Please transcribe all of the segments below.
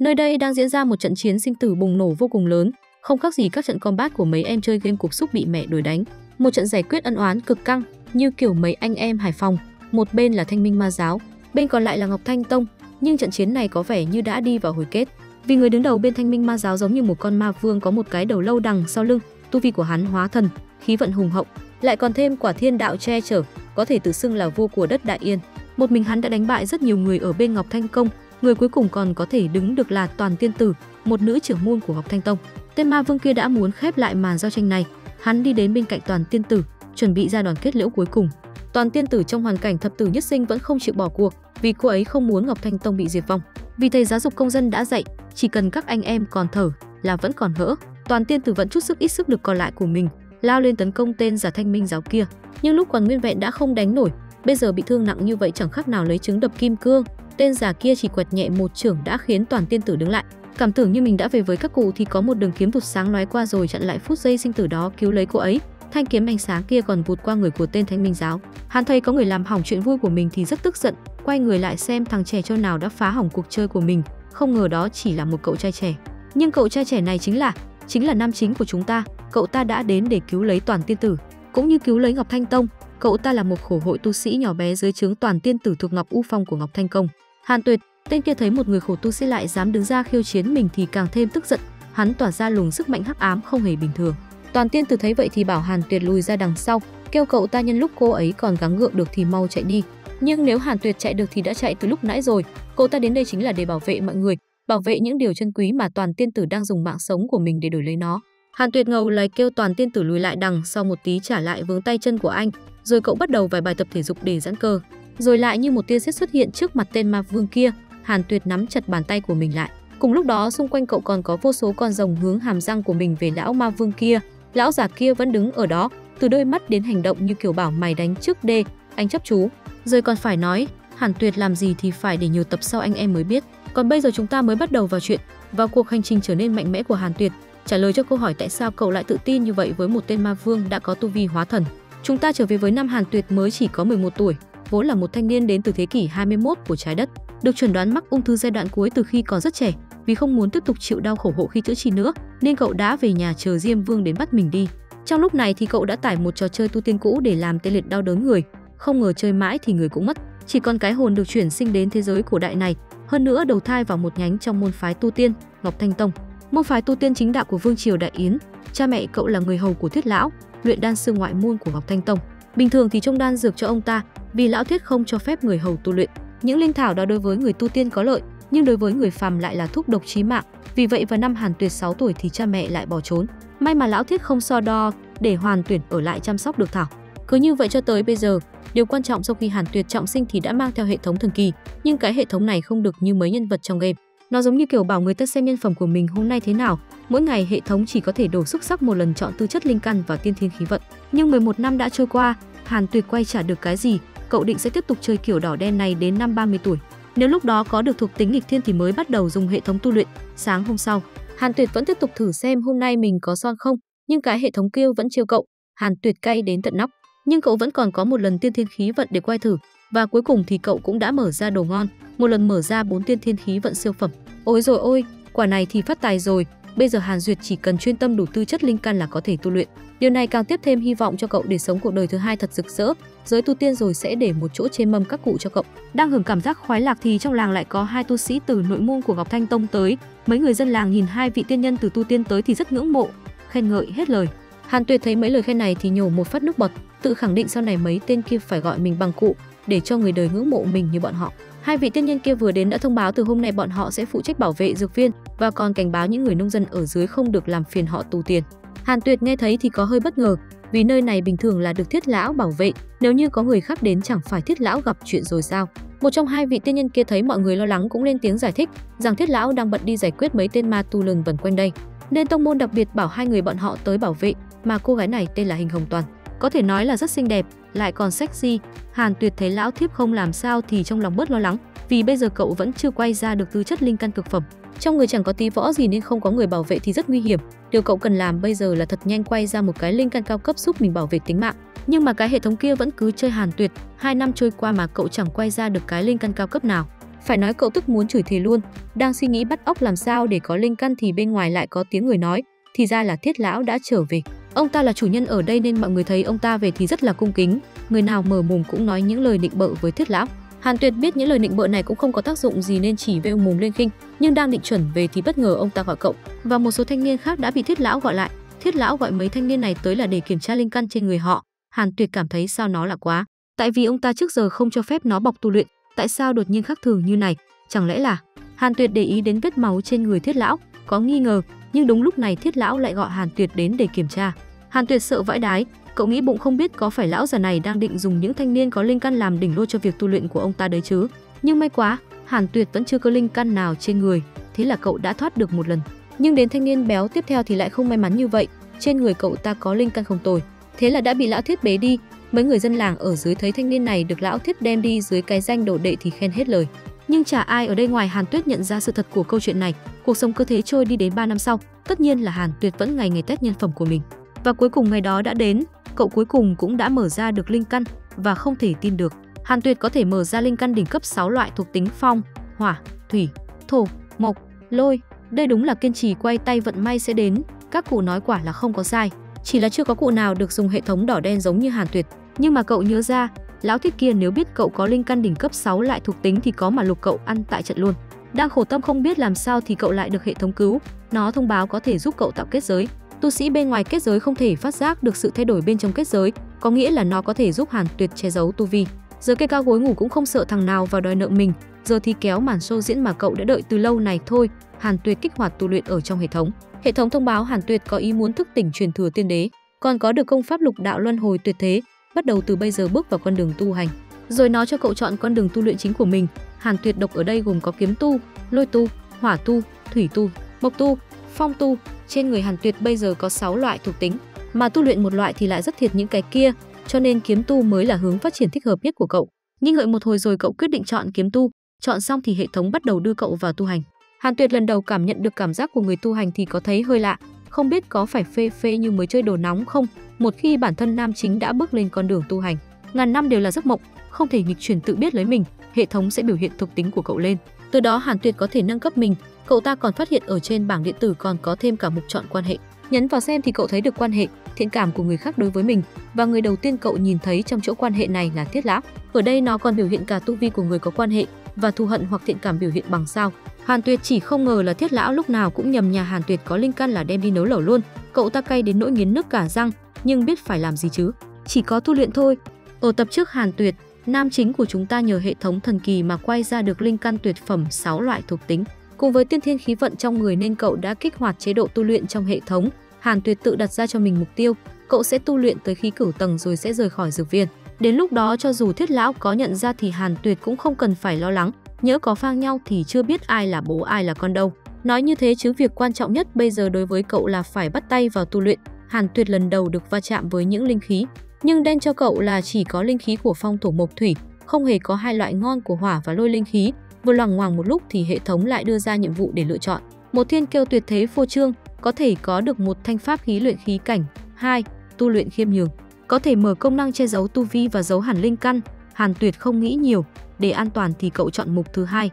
Nơi đây đang diễn ra một trận chiến sinh tử bùng nổ vô cùng lớn, không khác gì các trận combat của mấy em chơi game cục xúc bị mẹ đuổi đánh. Một trận giải quyết ân oán cực căng, như kiểu mấy anh em Hải Phòng, một bên là Thanh Minh Ma giáo, bên còn lại là Ngọc Thanh Tông, nhưng trận chiến này có vẻ như đã đi vào hồi kết. Vì người đứng đầu bên Thanh Minh Ma giáo giống như một con ma vương có một cái đầu lâu đằng sau lưng, tu vi của hắn hóa thần, khí vận hùng hậu, lại còn thêm quả thiên đạo che chở, có thể tự xưng là vua của đất Đại Yên. Một mình hắn đã đánh bại rất nhiều người ở bên Ngọc Thanh Công, người cuối cùng còn có thể đứng được là Toàn Tiên Tử, một nữ trưởng môn của Ngọc Thanh Tông. Tên ma vương kia đã muốn khép lại màn giao tranh này, hắn đi đến bên cạnh Toàn Tiên Tử, chuẩn bị ra đoàn kết liễu cuối cùng. Toàn Tiên Tử trong hoàn cảnh thập tử nhất sinh vẫn không chịu bỏ cuộc, vì cô ấy không muốn Ngọc Thanh Tông bị diệt vong. Vì thầy giáo dục công dân đã dạy, chỉ cần các anh em còn thở là vẫn còn hỡ. Toàn Tiên Tử vẫn chút sức ít sức lực còn lại của mình, lao lên tấn công tên giả Thanh Minh giáo kia. Nhưng lúc còn nguyên vẹn đã không đánh nổi, bây giờ bị thương nặng như vậy chẳng khác nào lấy trứng đập kim cương. Tên giả kia chỉ quẹt nhẹ một trưởng đã khiến Toàn Tiên Tử đứng lại. Cảm tưởng như mình đã về với các cụ thì có một đường kiếm vụt sáng lóe qua rồi chặn lại phút giây sinh tử đó cứu lấy cô ấy. Thanh kiếm ánh sáng kia còn vụt qua người của tên Thanh Minh giáo. Hắn thấy có người làm hỏng chuyện vui của mình thì rất tức giận, quay người lại xem thằng trẻ trâu nào đã phá hỏng cuộc chơi của mình. Không ngờ đó chỉ là một cậu trai trẻ. Nhưng cậu trai trẻ này chính là chính là nam chính của chúng ta. Cậu ta đã đến để cứu lấy toàn tiên tử, cũng như cứu lấy Ngọc Thanh Tông. Cậu ta là một khổ hội tu sĩ nhỏ bé dưới trướng toàn tiên tử thuộc Ngọc U Phong của Ngọc Thanh Công. Hàn Tuyệt, tên kia thấy một người khổ tu sĩ lại dám đứng ra khiêu chiến mình thì càng thêm tức giận. Hắn tỏa ra luồng sức mạnh hắc ám không hề bình thường. Toàn tiên tử thấy vậy thì bảo Hàn Tuyệt lùi ra đằng sau, kêu cậu ta nhân lúc cô ấy còn gắng gượng được thì mau chạy đi. Nhưng nếu Hàn Tuyệt chạy được thì đã chạy từ lúc nãy rồi. Cậu ta đến đây chính là để bảo vệ mọi người, bảo vệ những điều chân quý mà toàn tiên tử đang dùng mạng sống của mình để đổi lấy nó. Hàn Tuyệt ngầu lời kêu toàn tiên tử lùi lại đằng sau một tí trả lại vướng tay chân của anh, rồi cậu bắt đầu vài bài tập thể dục để giãn cơ. Rồi lại như một tia sét xuất hiện trước mặt tên ma vương kia, Hàn Tuyệt nắm chặt bàn tay của mình lại. Cùng lúc đó xung quanh cậu còn có vô số con rồng hướng hàm răng của mình về lão ma vương kia. Lão già kia vẫn đứng ở đó, từ đôi mắt đến hành động như kiểu bảo mày đánh trước đê, anh chấp chú. Rồi còn phải nói, Hàn Tuyệt làm gì thì phải để nhiều tập sau anh em mới biết. Còn bây giờ chúng ta mới bắt đầu vào chuyện, vào cuộc hành trình trở nên mạnh mẽ của Hàn Tuyệt, trả lời cho câu hỏi tại sao cậu lại tự tin như vậy với một tên ma vương đã có tu vi hóa thần. Chúng ta trở về với năm Hàn Tuyệt mới chỉ có 11 tuổi, vốn là một thanh niên đến từ thế kỷ 21 của trái đất, được chuẩn đoán mắc ung thư giai đoạn cuối từ khi còn rất trẻ. Vì không muốn tiếp tục chịu đau khổ hộ khi chữa trị nữa, nên cậu đã về nhà chờ Diêm Vương đến bắt mình đi. Trong lúc này thì cậu đã tải một trò chơi tu tiên cũ để làm tê liệt đau đớn người, không ngờ chơi mãi thì người cũng mất. Chỉ còn cái hồn được chuyển sinh đến thế giới cổ đại này, hơn nữa đầu thai vào một nhánh trong môn phái tu tiên, Ngọc Thanh Tông. Môn phái tu tiên chính đạo của Vương triều Đại Yến, cha mẹ cậu là người hầu của Thiết lão, luyện đan sư ngoại môn của Ngọc Thanh Tông. Bình thường thì trông đan dược cho ông ta, vì lão thuyết không cho phép người hầu tu luyện. Những linh thảo đó đối với người tu tiên có lợi, nhưng đối với người phàm lại là thuốc độc chí mạng. Vì vậy vào năm Hàn Tuyệt 6 tuổi thì cha mẹ lại bỏ trốn. May mà lão Thiết không so đo để Hoàn Tuyển ở lại chăm sóc được thảo. Cứ như vậy cho tới bây giờ, điều quan trọng sau khi Hàn Tuyệt trọng sinh thì đã mang theo hệ thống thần kỳ, nhưng cái hệ thống này không được như mấy nhân vật trong game. Nó giống như kiểu bảo người ta xem nhân phẩm của mình hôm nay thế nào, mỗi ngày hệ thống chỉ có thể đổ xúc sắc một lần chọn tư chất linh căn và tiên thiên khí vận. Nhưng 11 năm đã trôi qua, Hàn Tuyệt quay trả được cái gì, cậu định sẽ tiếp tục chơi kiểu đỏ đen này đến năm 30 tuổi. Nếu lúc đó có được thuộc tính nghịch thiên thì mới bắt đầu dùng hệ thống tu luyện. Sáng hôm sau, Hàn Tuyệt vẫn tiếp tục thử xem hôm nay mình có son không, nhưng cái hệ thống kêu vẫn chiêu cậu. Hàn Tuyệt cay đến tận nóc, nhưng cậu vẫn còn có một lần tiên thiên khí vận để quay thử và cuối cùng thì cậu cũng đã mở ra đồ ngon, một lần mở ra bốn tiên thiên khí vận siêu phẩm. Ôi rồi ôi, quả này thì phát tài rồi, bây giờ Hàn Duyệt chỉ cần chuyên tâm đủ tư chất linh căn là có thể tu luyện. Điều này càng tiếp thêm hy vọng cho cậu để sống cuộc đời thứ hai thật rực rỡ. Giới tu tiên rồi sẽ để một chỗ trên mâm các cụ cho cậu. Đang hưởng cảm giác khoái lạc thì trong làng lại có hai tu sĩ từ nội môn của Ngọc Thanh Tông tới. Mấy người dân làng nhìn hai vị tiên nhân từ tu tiên tới thì rất ngưỡng mộ, khen ngợi hết lời. Hàn Tuyệt thấy mấy lời khen này thì nhổ một phát nước bọt, tự khẳng định sau này mấy tên kia phải gọi mình bằng cụ để cho người đời ngưỡng mộ mình như bọn họ. Hai vị tiên nhân kia vừa đến đã thông báo từ hôm nay bọn họ sẽ phụ trách bảo vệ dược viên và còn cảnh báo những người nông dân ở dưới không được làm phiền họ tu tiên Hàn Tuyệt nghe thấy thì có hơi bất ngờ, vì nơi này bình thường là được Thiết lão bảo vệ, nếu như có người khác đến chẳng phải Thiết lão gặp chuyện rồi sao? Một trong hai vị tiên nhân kia thấy mọi người lo lắng cũng lên tiếng giải thích rằng Thiết lão đang bận đi giải quyết mấy tên ma tu lừng vần quanh đây, nên tông môn đặc biệt bảo hai người bọn họ tới bảo vệ, mà cô gái này tên là Hình Hồng Toàn. Có thể nói là rất xinh đẹp, lại còn sexy. Hàn Tuyệt thấy lão thiếp không làm sao thì trong lòng bớt lo lắng, vì bây giờ cậu vẫn chưa quay ra được tư chất linh căn cực phẩm. Trong người chẳng có tí võ gì nên không có người bảo vệ thì rất nguy hiểm. Điều cậu cần làm bây giờ là thật nhanh quay ra một cái linh căn cao cấp giúp mình bảo vệ tính mạng. Nhưng mà cái hệ thống kia vẫn cứ chơi Hàn Tuyệt, hai năm trôi qua mà cậu chẳng quay ra được cái linh căn cao cấp nào. Phải nói cậu tức muốn chửi thề luôn, đang suy nghĩ bắt óc làm sao để có linh căn thì bên ngoài lại có tiếng người nói, thì ra là Thiết lão đã trở về. Ông ta là chủ nhân ở đây nên mọi người thấy ông ta về thì rất là cung kính, người nào mở mồm cũng nói những lời định bợ với Thiết lão. Hàn Tuyệt biết những lời định bợ này cũng không có tác dụng gì nên chỉ vêu mồm lên khinh, nhưng đang định chuẩn về thì bất ngờ ông ta gọi cậu và một số thanh niên khác đã bị Thiết lão gọi lại. Thiết lão gọi mấy thanh niên này tới là để kiểm tra linh căn trên người họ. Hàn Tuyệt cảm thấy sao nó là quá, tại vì ông ta trước giờ không cho phép nó bọc tu luyện, tại sao đột nhiên khác thường như này? Chẳng lẽ là Hàn Tuyệt để ý đến vết máu trên người Thiết lão, có nghi ngờ, nhưng đúng lúc này Thiết lão lại gọi Hàn Tuyệt đến để kiểm tra. Hàn Tuyệt sợ vãi đái, cậu nghĩ bụng không biết có phải lão già này đang định dùng những thanh niên có linh căn làm đỉnh lô cho việc tu luyện của ông ta đấy chứ. Nhưng may quá, Hàn Tuyệt vẫn chưa có linh căn nào trên người, thế là cậu đã thoát được một lần. Nhưng đến thanh niên béo tiếp theo thì lại không may mắn như vậy, trên người cậu ta có linh căn không tồi, thế là đã bị lão thiết bế đi. Mấy người dân làng ở dưới thấy thanh niên này được lão thiết đem đi dưới cái danh đổ đệ thì khen hết lời. Nhưng chả ai ở đây ngoài Hàn Tuyết nhận ra sự thật của câu chuyện này. Cuộc sống cứ thế trôi đi đến 3 năm sau, tất nhiên là Hàn Tuyệt vẫn ngày ngày Tết nhân phẩm của mình. Và cuối cùng ngày đó đã đến, cậu cuối cùng cũng đã mở ra được linh căn và không thể tin được. Hàn Tuyệt có thể mở ra linh căn đỉnh cấp 6 loại thuộc tính phong, hỏa, thủy, thổ, mộc, lôi. Đây đúng là kiên trì quay tay vận may sẽ đến, các cụ nói quả là không có sai. Chỉ là chưa có cụ nào được dùng hệ thống đỏ đen giống như Hàn Tuyệt. Nhưng mà cậu nhớ ra, lão thiết kia nếu biết cậu có linh căn đỉnh cấp 6 lại thuộc tính thì có mà lục cậu ăn tại trận luôn. Đang khổ tâm không biết làm sao thì cậu lại được hệ thống cứu. Nó thông báo có thể giúp cậu tạo kết giới, tu sĩ bên ngoài kết giới không thể phát giác được sự thay đổi bên trong kết giới, có nghĩa là nó có thể giúp Hàn Tuyệt che giấu tu vi. Giờ cây cao gối ngủ cũng không sợ thằng nào vào đòi nợ mình, giờ thì kéo màn show diễn mà cậu đã đợi từ lâu này thôi. Hàn Tuyệt kích hoạt tu luyện ở trong hệ thống. Hệ thống thông báo Hàn Tuyệt có ý muốn thức tỉnh truyền thừa tiên đế, còn có được công pháp lục đạo luân hồi tuyệt thế, bắt đầu từ bây giờ bước vào con đường tu hành. Rồi nó cho cậu chọn con đường tu luyện chính của mình. Hàn Tuyệt độc ở đây gồm có kiếm tu, lôi tu, hỏa tu, thủy tu, mộc tu, phong tu, trên người Hàn Tuyệt bây giờ có 6 loại thuộc tính, mà tu luyện một loại thì lại rất thiệt những cái kia, cho nên kiếm tu mới là hướng phát triển thích hợp nhất của cậu. Nhưng ngợi một hồi rồi cậu quyết định chọn kiếm tu, chọn xong thì hệ thống bắt đầu đưa cậu vào tu hành. Hàn Tuyệt lần đầu cảm nhận được cảm giác của người tu hành thì có thấy hơi lạ, không biết có phải phê phê như mới chơi đồ nóng không, một khi bản thân nam chính đã bước lên con đường tu hành. Ngàn năm đều là giấc mộng, không thể nghịch chuyển tự biết lấy mình, hệ thống sẽ biểu hiện thuộc tính của cậu lên. Từ đó Hàn Tuyệt có thể nâng cấp mình, cậu ta còn phát hiện ở trên bảng điện tử còn có thêm cả mục chọn quan hệ. Nhấn vào xem thì cậu thấy được quan hệ, thiện cảm của người khác đối với mình và người đầu tiên cậu nhìn thấy trong chỗ quan hệ này là Thiết Lã. Ở đây nó còn biểu hiện cả tu vi của người có quan hệ và thù hận hoặc thiện cảm biểu hiện bằng sao. Hàn Tuyệt chỉ không ngờ là Thiết Lão lúc nào cũng nhầm nhà Hàn Tuyệt có linh căn là đem đi nấu lẩu luôn. Cậu ta cay đến nỗi nghiến nước cả răng, nhưng biết phải làm gì chứ? Chỉ có tu luyện thôi. Ở tập trước Hàn Tuyệt, nam chính của chúng ta nhờ hệ thống thần kỳ mà quay ra được linh căn tuyệt phẩm 6 loại thuộc tính. Cùng với tiên thiên khí vận trong người nên cậu đã kích hoạt chế độ tu luyện trong hệ thống. Hàn Tuyệt tự đặt ra cho mình mục tiêu, cậu sẽ tu luyện tới khí cửu tầng rồi sẽ rời khỏi dược viên. Đến lúc đó cho dù Thiết lão có nhận ra thì Hàn Tuyệt cũng không cần phải lo lắng, nhớ có phang nhau thì chưa biết ai là bố ai là con đâu. Nói như thế chứ việc quan trọng nhất bây giờ đối với cậu là phải bắt tay vào tu luyện. Hàn Tuyệt lần đầu được va chạm với những linh khí, nhưng đen cho cậu là chỉ có linh khí của phong thổ mộc thủy, không hề có hai loại ngon của hỏa và lôi linh khí. Vừa loằng ngoằng một lúc thì hệ thống lại đưa ra nhiệm vụ để lựa chọn. Một thiên kiêu tuyệt thế phô trương, có thể có được một thanh pháp khí luyện khí cảnh. 2. Tu luyện khiêm nhường, có thể mở công năng che giấu tu vi và giấu hẳn linh căn. Hàn Tuyệt không nghĩ nhiều, để an toàn thì cậu chọn mục thứ hai.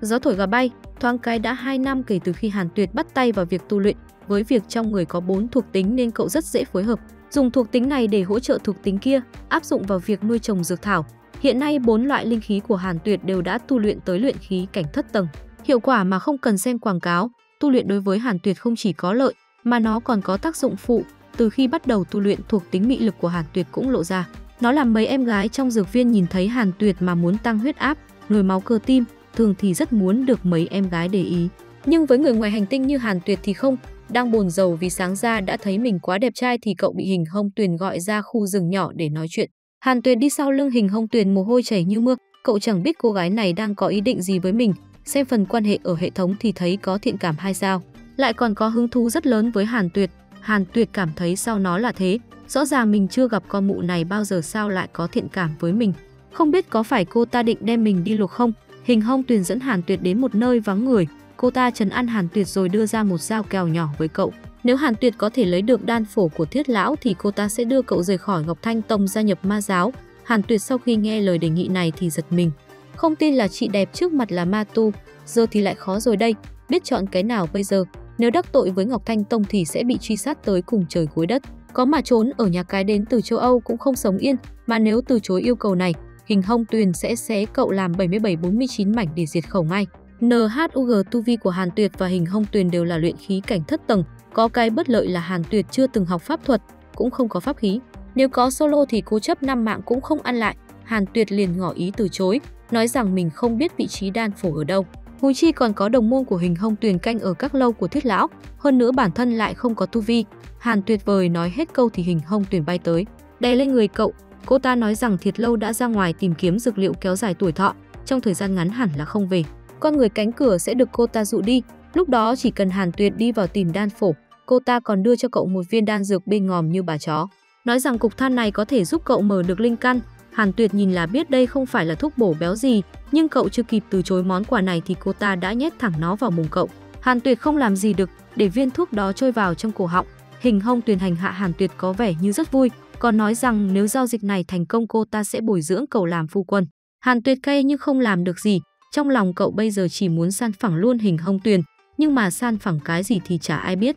Gió thổi gà bay, thoáng cái đã 2 năm kể từ khi Hàn Tuyệt bắt tay vào việc tu luyện, với việc trong người có 4 thuộc tính nên cậu rất dễ phối hợp, dùng thuộc tính này để hỗ trợ thuộc tính kia, áp dụng vào việc nuôi trồng dược thảo, Hiện nay bốn loại linh khí của Hàn Tuyệt đều đã tu luyện tới luyện khí cảnh thất tầng. Hiệu quả mà không cần xem quảng cáo, tu luyện đối với Hàn Tuyệt không chỉ có lợi mà nó còn có tác dụng phụ. Từ khi bắt đầu tu luyện thuộc tính mị lực của Hàn Tuyệt cũng lộ ra. Nó làm mấy em gái trong dược viên nhìn thấy Hàn Tuyệt mà muốn tăng huyết áp, nhồi máu cơ tim, thường thì rất muốn được mấy em gái để ý. Nhưng với người ngoài hành tinh như Hàn Tuyệt thì không, đang buồn giàu vì sáng ra đã thấy mình quá đẹp trai thì cậu bị hình hông tuyền gọi ra khu rừng nhỏ để nói chuyện. Hàn Tuyền đi sau lưng hình hông Tuyền mồ hôi chảy như mưa, cậu chẳng biết cô gái này đang có ý định gì với mình, xem phần quan hệ ở hệ thống thì thấy có thiện cảm hai sao, lại còn có hứng thú rất lớn với Hàn Tuyệt. Hàn Tuyệt cảm thấy sao nó là thế, rõ ràng mình chưa gặp con mụ này bao giờ sao lại có thiện cảm với mình. Không biết có phải cô ta định đem mình đi luộc không? Hình hông Tuyền dẫn Hàn Tuyệt đến một nơi vắng người, cô ta trấn an Hàn Tuyệt rồi đưa ra một dao kèo nhỏ với cậu. Nếu Hàn Tuyệt có thể lấy được đan phổ của Thiết Lão thì cô ta sẽ đưa cậu rời khỏi Ngọc Thanh Tông gia nhập ma giáo. Hàn Tuyệt sau khi nghe lời đề nghị này thì giật mình. Không tin là chị đẹp trước mặt là ma tu, giờ thì lại khó rồi đây, biết chọn cái nào bây giờ. Nếu đắc tội với Ngọc Thanh Tông thì sẽ bị truy sát tới cùng trời cuối đất. Có mà trốn ở nhà cái đến từ châu Âu cũng không sống yên, mà nếu từ chối yêu cầu này, hình hông tuyền sẽ xé cậu làm 77-49 mảnh để diệt khẩu ngay. NHUG tu vi của Hàn Tuyệt và hình hông tuyền đều là luyện khí cảnh thất tầng, có cái bất lợi là Hàn Tuyệt chưa từng học pháp thuật, cũng không có pháp khí. Nếu có solo thì cố chấp năm mạng cũng không ăn lại, Hàn Tuyệt liền ngỏ ý từ chối, nói rằng mình không biết vị trí đan phổ ở đâu. Hùng chi còn có đồng môn của hình hông tuyền canh ở các lâu của thiết lão, hơn nữa bản thân lại không có tu vi. Hàn tuyệt vời nói hết câu thì hình hông tuyền bay tới, đè lên người cậu. Cô ta nói rằng thiệt lâu đã ra ngoài tìm kiếm dược liệu kéo dài tuổi thọ, trong thời gian ngắn hẳn là không về. Con người cánh cửa sẽ được cô ta dụ đi, lúc đó chỉ cần Hàn tuyệt đi vào tìm đan phổ, cô ta còn đưa cho cậu một viên đan dược bên ngòm như bà chó. Nói rằng cục than này có thể giúp cậu mở được linh căn, Hàn Tuyệt nhìn là biết đây không phải là thuốc bổ béo gì, nhưng cậu chưa kịp từ chối món quà này thì cô ta đã nhét thẳng nó vào mồm cậu. Hàn Tuyệt không làm gì được, để viên thuốc đó trôi vào trong cổ họng. Hình hông tuyền hành hạ Hàn Tuyệt có vẻ như rất vui, còn nói rằng nếu giao dịch này thành công cô ta sẽ bồi dưỡng cậu làm phu quân. Hàn Tuyệt cay nhưng không làm được gì, trong lòng cậu bây giờ chỉ muốn san phẳng luôn hình hông tuyền, nhưng mà san phẳng cái gì thì chả ai biết.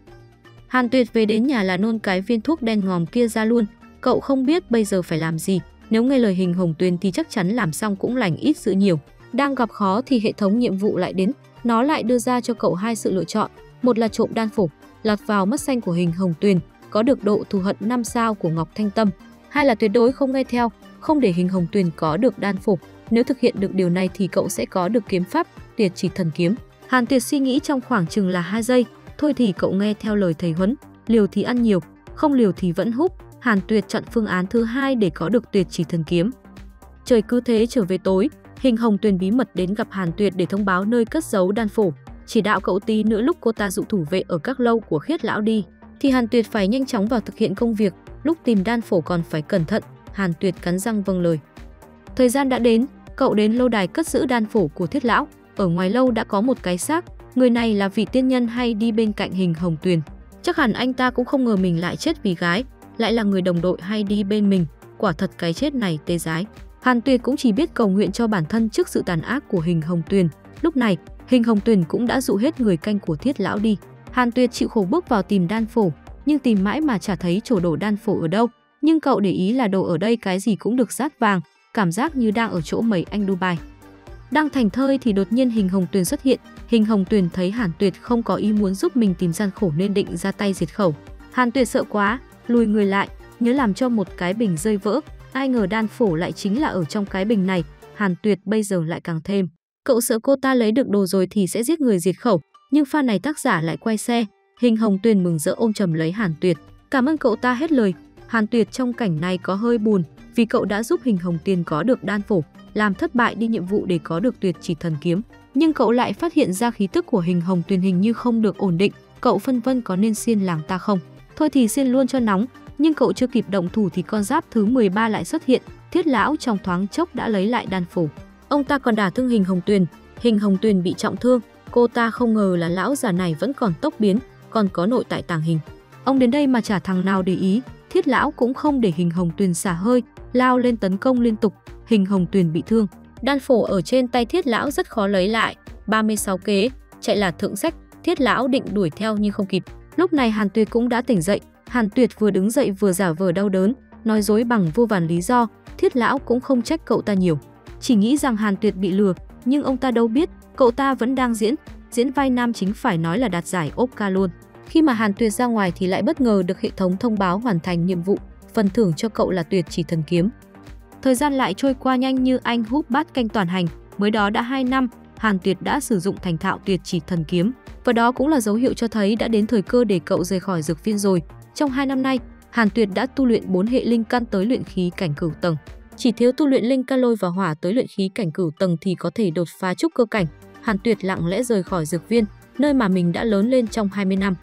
Hàn Tuyệt về đến nhà là nôn cái viên thuốc đen ngòm kia ra luôn, cậu không biết bây giờ phải làm gì, nếu nghe lời hình hồng tuyền thì chắc chắn làm xong cũng lành ít sự nhiều. Đang gặp khó thì hệ thống nhiệm vụ lại đến, nó lại đưa ra cho cậu hai sự lựa chọn, một là trộm đan phục, lọt vào mắt xanh của hình hồng tuyền, có được độ thù hận 5 sao của Ngọc Thanh Tâm, hai là tuyệt đối không nghe theo, không để hình hồng tuyền có được đan phục. Nếu thực hiện được điều này thì cậu sẽ có được kiếm pháp, tuyệt chỉ thần kiếm. Hàn Tuyệt suy nghĩ trong khoảng chừng là 2 giây, thôi thì cậu nghe theo lời thầy huấn, liều thì ăn nhiều, không liều thì vẫn húp, Hàn Tuyệt chọn phương án thứ hai để có được tuyệt chỉ thần kiếm. Trời cứ thế trở về tối, Hình Hồng Tuyền bí mật đến gặp Hàn Tuyệt để thông báo nơi cất giấu đan phổ, chỉ đạo cậu tí nữa lúc cô ta dụ thủ vệ ở các lâu của khiết lão đi, thì Hàn Tuyệt phải nhanh chóng vào thực hiện công việc, lúc tìm đan phổ còn phải cẩn thận, Hàn Tuyệt cắn răng vâng lời. Thời gian đã đến, cậu đến lâu đài cất giữ đan phổ của thiết lão, ở ngoài lâu đã có một cái xác, người này là vị tiên nhân hay đi bên cạnh hình Hồng Tuyền. Chắc hẳn anh ta cũng không ngờ mình lại chết vì gái, lại là người đồng đội hay đi bên mình, quả thật cái chết này tê dái. Hàn Tuyệt cũng chỉ biết cầu nguyện cho bản thân trước sự tàn ác của Hình Hồng Tuyền. Lúc này, Hình Hồng Tuyền cũng đã dụ hết người canh của Thiết lão đi. Hàn Tuyệt chịu khổ bước vào tìm đan phổ, nhưng tìm mãi mà chả thấy chỗ đổ đan phổ ở đâu. Nhưng cậu để ý là đồ ở đây cái gì cũng được rát vàng, cảm giác như đang ở chỗ mấy anh Dubai. Đang thành thơi thì đột nhiên Hình Hồng Tuyền xuất hiện. Hình Hồng Tuyền thấy Hàn Tuyệt không có ý muốn giúp mình tìm gian khổ nên định ra tay diệt khẩu. Hàn Tuyệt sợ quá, lùi người lại, nhớ làm cho một cái bình rơi vỡ. Ai ngờ đan phổ lại chính là ở trong cái bình này, Hàn Tuyệt bây giờ lại càng thêm. Cậu sợ cô ta lấy được đồ rồi thì sẽ giết người diệt khẩu, nhưng pha này tác giả lại quay xe. Hình Hồng Tuyền mừng rỡ ôm chầm lấy Hàn Tuyệt. Cảm ơn cậu ta hết lời. Hàn Tuyệt trong cảnh này có hơi buồn, vì cậu đã giúp Hình Hồng Tuyền có được đan phổ, làm thất bại đi nhiệm vụ để có được tuyệt chỉ thần kiếm. Nhưng cậu lại phát hiện ra khí tức của Hình Hồng Tuyền hình như không được ổn định, cậu phân vân có nên xiên làng ta không? Thôi thì xiên luôn cho nóng, nhưng cậu chưa kịp động thủ thì con giáp thứ 13 lại xuất hiện, thiết lão trong thoáng chốc đã lấy lại đan phủ. Ông ta còn đả thương hình hồng tuyền, hình hồng tuyền bị trọng thương, cô ta không ngờ là lão già này vẫn còn tốc biến, còn có nội tại tàng hình. Ông đến đây mà chả thằng nào để ý, thiết lão cũng không để hình hồng tuyền xả hơi, lao lên tấn công liên tục, hình hồng tuyền bị thương. Đan phổ ở trên tay thiết lão rất khó lấy lại, 36 kế, chạy là thượng sách, thiết lão định đuổi theo nhưng không kịp. Lúc này Hàn Tuyệt cũng đã tỉnh dậy, Hàn Tuyệt vừa đứng dậy vừa giả vờ đau đớn, nói dối bằng vô vàn lý do, Thiết lão cũng không trách cậu ta nhiều. Chỉ nghĩ rằng Hàn Tuyệt bị lừa, nhưng ông ta đâu biết, cậu ta vẫn đang diễn, diễn vai nam chính phải nói là đạt giải Oscar luôn. Khi mà Hàn Tuyệt ra ngoài thì lại bất ngờ được hệ thống thông báo hoàn thành nhiệm vụ, phần thưởng cho cậu là tuyệt chỉ thần kiếm. Thời gian lại trôi qua nhanh như anh hút bát canh toàn hành, mới đó đã 2 năm, Hàn Tuyệt đã sử dụng thành thạo tuyệt chỉ thần kiếm, và đó cũng là dấu hiệu cho thấy đã đến thời cơ để cậu rời khỏi dược viên rồi. Trong 2 năm nay, Hàn Tuyệt đã tu luyện 4 hệ linh căn tới luyện khí cảnh cửu tầng. Chỉ thiếu tu luyện linh căn lôi và hỏa tới luyện khí cảnh cửu tầng thì có thể đột phá trúc cơ cảnh. Hàn Tuyệt lặng lẽ rời khỏi dược viên, nơi mà mình đã lớn lên trong 20 năm.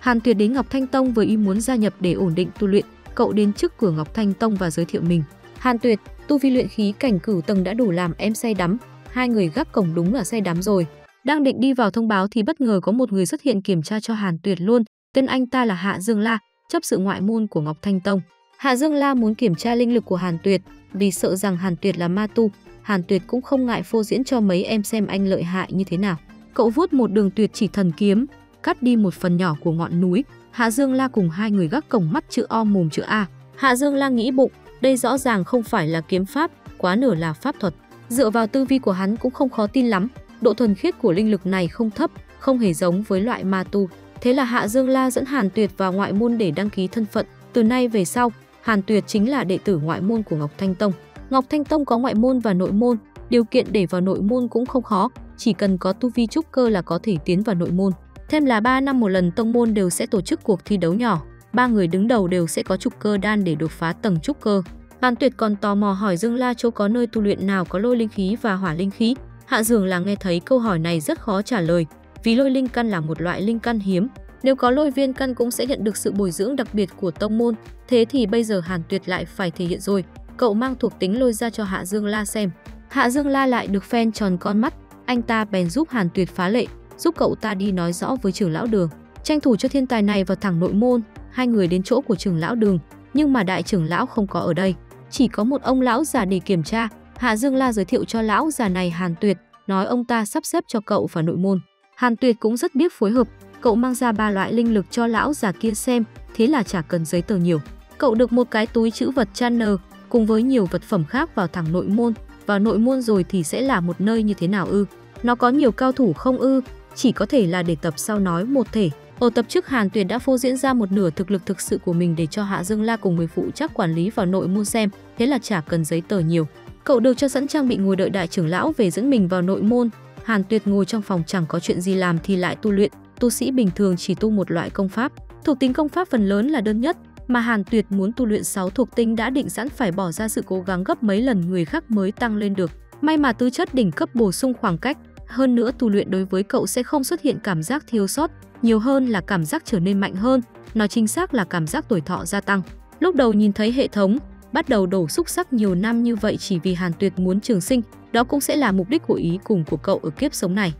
Hàn Tuyệt đến Ngọc Thanh Tông với ý muốn gia nhập để ổn định tu luyện, cậu đến trước cửa Ngọc Thanh Tông và giới thiệu mình. Hàn Tuyệt, tu vi luyện khí cảnh cửu tầng đã đủ làm em say đắm, hai người gác cổng đúng là say đắm rồi. Đang định đi vào thông báo thì bất ngờ có một người xuất hiện kiểm tra cho Hàn Tuyệt luôn, tên anh ta là Hạ Dương La, chấp sự ngoại môn của Ngọc Thanh Tông. Hạ Dương La muốn kiểm tra linh lực của Hàn Tuyệt, vì sợ rằng Hàn Tuyệt là ma tu, Hàn Tuyệt cũng không ngại phô diễn cho mấy em xem anh lợi hại như thế nào. Cậu vuốt một đường tuyệt chỉ thần kiếm, cắt đi một phần nhỏ của ngọn núi. Hạ Dương La cùng hai người gác cổng mắt chữ O mồm chữ A. Hạ Dương La nghĩ bụng, đây rõ ràng không phải là kiếm pháp, quá nửa là pháp thuật. Dựa vào tư vi của hắn cũng không khó tin lắm, độ thuần khiết của linh lực này không thấp, không hề giống với loại ma tu. Thế là Hạ Dương La dẫn Hàn Tuyệt vào ngoại môn để đăng ký thân phận. Từ nay về sau, Hàn Tuyệt chính là đệ tử ngoại môn của Ngọc Thanh Tông. Ngọc Thanh Tông có ngoại môn và nội môn, điều kiện để vào nội môn cũng không khó, chỉ cần có tu vi trúc cơ là có thể tiến vào nội môn. Thêm là 3 năm một lần tông môn đều sẽ tổ chức cuộc thi đấu nhỏ, ba người đứng đầu đều sẽ có trục cơ đan để đột phá tầng trúc cơ. Hàn Tuyệt còn tò mò hỏi Dương La Châu có nơi tu luyện nào có lôi linh khí và hỏa linh khí. Hạ Dường là nghe thấy câu hỏi này rất khó trả lời, vì lôi linh căn là một loại linh căn hiếm. Nếu có lôi viên căn cũng sẽ nhận được sự bồi dưỡng đặc biệt của tông môn, thế thì bây giờ Hàn Tuyệt lại phải thể hiện rồi. Cậu mang thuộc tính lôi ra cho Hạ Dương La xem. Hạ Dương La lại được phen tròn con mắt, anh ta bèn giúp Hàn Tuyệt phá lệ, giúp cậu ta đi nói rõ với trưởng lão Đường, tranh thủ cho thiên tài này vào thẳng nội môn. Hai người đến chỗ của trưởng lão Đường, nhưng mà đại trưởng lão không có ở đây, chỉ có một ông lão già để kiểm tra. Hạ Dương La giới thiệu cho lão già này Hàn Tuyệt, nói ông ta sắp xếp cho cậu vào nội môn. Hàn Tuyệt cũng rất biết phối hợp, cậu mang ra ba loại linh lực cho lão già kia xem, thế là chả cần giấy tờ nhiều. Cậu được một cái túi chữ vật channel cùng với nhiều vật phẩm khác vào thẳng nội môn, vào nội môn rồi thì sẽ là một nơi như thế nào ư? Nó có nhiều cao thủ không ư? Chỉ có thể là để tập sau nói một thể. Ở tập trước Hàn Tuyền đã phô diễn ra một nửa thực lực thực sự của mình để cho Hạ Dương La cùng người phụ trách quản lý vào nội môn xem, thế là chả cần giấy tờ nhiều. Cậu được cho sẵn trang bị ngồi đợi đại trưởng lão về dẫn mình vào nội môn. Hàn Tuyệt ngồi trong phòng chẳng có chuyện gì làm thì lại tu luyện, tu sĩ bình thường chỉ tu một loại công pháp. Thuộc tính công pháp phần lớn là đơn nhất, mà Hàn Tuyệt muốn tu luyện 6 thuộc tính đã định sẵn phải bỏ ra sự cố gắng gấp mấy lần người khác mới tăng lên được. May mà tư chất đỉnh cấp bổ sung khoảng cách, hơn nữa tu luyện đối với cậu sẽ không xuất hiện cảm giác thiếu sót, nhiều hơn là cảm giác trở nên mạnh hơn, nói chính xác là cảm giác tuổi thọ gia tăng. Lúc đầu nhìn thấy hệ thống, bắt đầu đổ xúc sắc nhiều năm như vậy chỉ vì Hàn Tuyệt muốn trường sinh, đó cũng sẽ là mục đích của ý cùng của cậu ở kiếp sống này.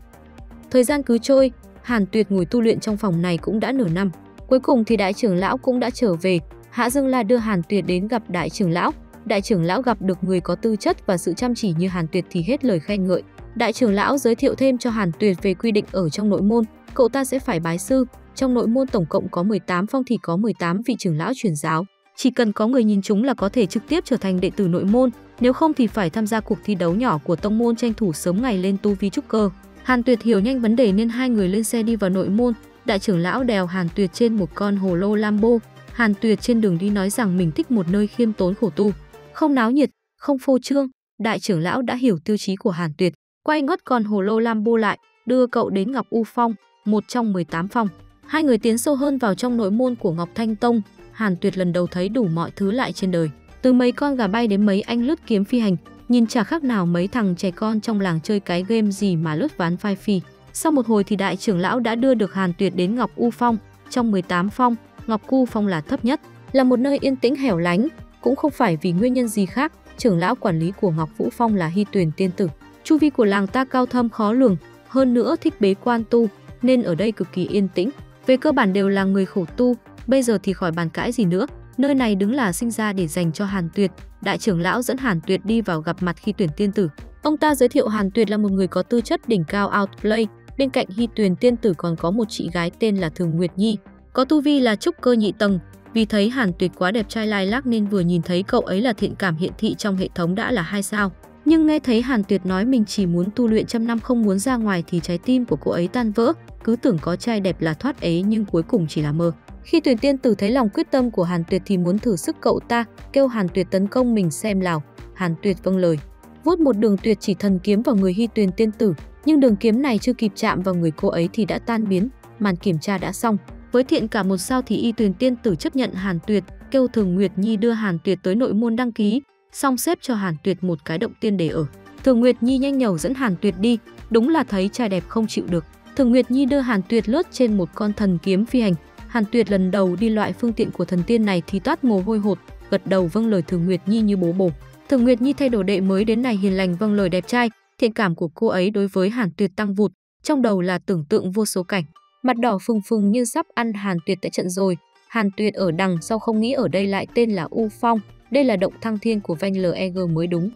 Thời gian cứ trôi, Hàn Tuyệt ngồi tu luyện trong phòng này cũng đã nửa năm. Cuối cùng thì đại trưởng lão cũng đã trở về, Hạ Dương La đưa Hàn Tuyệt đến gặp đại trưởng lão. Đại trưởng lão gặp được người có tư chất và sự chăm chỉ như Hàn Tuyệt thì hết lời khen ngợi. Đại trưởng lão giới thiệu thêm cho Hàn Tuyệt về quy định ở trong nội môn, cậu ta sẽ phải bái sư. Trong nội môn tổng cộng có 18 phong thì có 18 vị trưởng lão truyền giáo. Chỉ cần có người nhìn chúng là có thể trực tiếp trở thành đệ tử nội môn, nếu không thì phải tham gia cuộc thi đấu nhỏ của tông môn tranh thủ sớm ngày lên tu vi trúc cơ. Hàn Tuyệt hiểu nhanh vấn đề nên hai người lên xe đi vào nội môn, đại trưởng lão đèo Hàn Tuyệt trên một con hồ lô Lambo. Hàn Tuyệt trên đường đi nói rằng mình thích một nơi khiêm tốn khổ tu, không náo nhiệt, không phô trương. Đại trưởng lão đã hiểu tiêu chí của Hàn Tuyệt, quay ngất con hồ lô Lambo lại, đưa cậu đến Ngọc U Phong, một trong 18 phong. Hai người tiến sâu hơn vào trong nội môn của Ngọc Thanh Tông, Hàn Tuyệt lần đầu thấy đủ mọi thứ lại trên đời. Từ mấy con gà bay đến mấy anh lướt kiếm phi hành, nhìn chả khác nào mấy thằng trẻ con trong làng chơi cái game gì mà lướt ván phai phi. Sau một hồi thì đại trưởng lão đã đưa được Hàn Tuyệt đến Ngọc U Phong, trong 18 phong, Ngọc U Phong là thấp nhất, là một nơi yên tĩnh hẻo lánh, cũng không phải vì nguyên nhân gì khác, trưởng lão quản lý của Ngọc Vũ Phong là Hy Tuyền tiên tử. Chu vi của làng ta cao thâm khó lường, hơn nữa thích bế quan tu, nên ở đây cực kỳ yên tĩnh. Về cơ bản đều là người khổ tu, bây giờ thì khỏi bàn cãi gì nữa. Nơi này đứng là sinh ra để dành cho Hàn Tuyệt. Đại trưởng lão dẫn Hàn Tuyệt đi vào gặp mặt khi tuyển tiên tử. Ông ta giới thiệu Hàn Tuyệt là một người có tư chất đỉnh cao outplay. Bên cạnh Hy Tuyền tiên tử còn có một chị gái tên là Thường Nguyệt Nhi, có tu vi là trúc cơ nhị tầng. Vì thấy Hàn Tuyệt quá đẹp trai lai lắc nên vừa nhìn thấy cậu ấy là thiện cảm hiện thị trong hệ thống đã là hai sao. Nhưng nghe thấy Hàn Tuyệt nói mình chỉ muốn tu luyện trăm năm không muốn ra ngoài thì trái tim của cô ấy tan vỡ, cứ tưởng có trai đẹp là thoát ấy nhưng cuối cùng chỉ là mơ. Khi tuyển tiên tử thấy lòng quyết tâm của Hàn Tuyệt thì muốn thử sức cậu ta, kêu Hàn Tuyệt tấn công mình xem nào. Hàn Tuyệt vâng lời, vuốt một đường tuyệt chỉ thần kiếm vào người Hy Tuyền tiên tử, nhưng đường kiếm này chưa kịp chạm vào người cô ấy thì đã tan biến, màn kiểm tra đã xong. Với thiện cả một sao thì Y Tuyền tiên tử chấp nhận Hàn Tuyệt, kêu Thường Nguyệt Nhi đưa Hàn Tuyệt tới nội môn đăng ký, xong xếp cho Hàn Tuyệt một cái động tiên để ở. Thường Nguyệt Nhi nhanh nhẩu dẫn Hàn Tuyệt đi, đúng là thấy trai đẹp không chịu được. Thường Nguyệt Nhi đưa Hàn Tuyệt lướt trên một con thần kiếm phi hành, Hàn Tuyệt lần đầu đi loại phương tiện của thần tiên này thì toát mồ hôi hột, gật đầu vâng lời Thường Nguyệt Nhi như bố bổ. Thường Nguyệt Nhi thay đồ đệ mới đến này hiền lành vâng lời đẹp trai, thiện cảm của cô ấy đối với Hàn Tuyệt tăng vụt, trong đầu là tưởng tượng vô số cảnh. Mặt đỏ phừng phừng như sắp ăn Hàn Tuyệt tại trận rồi. Hàn Tuyệt ở đằng sau không nghĩ ở đây lại tên là U Phong, đây là động thăng thiên của Vanh LEG mới đúng.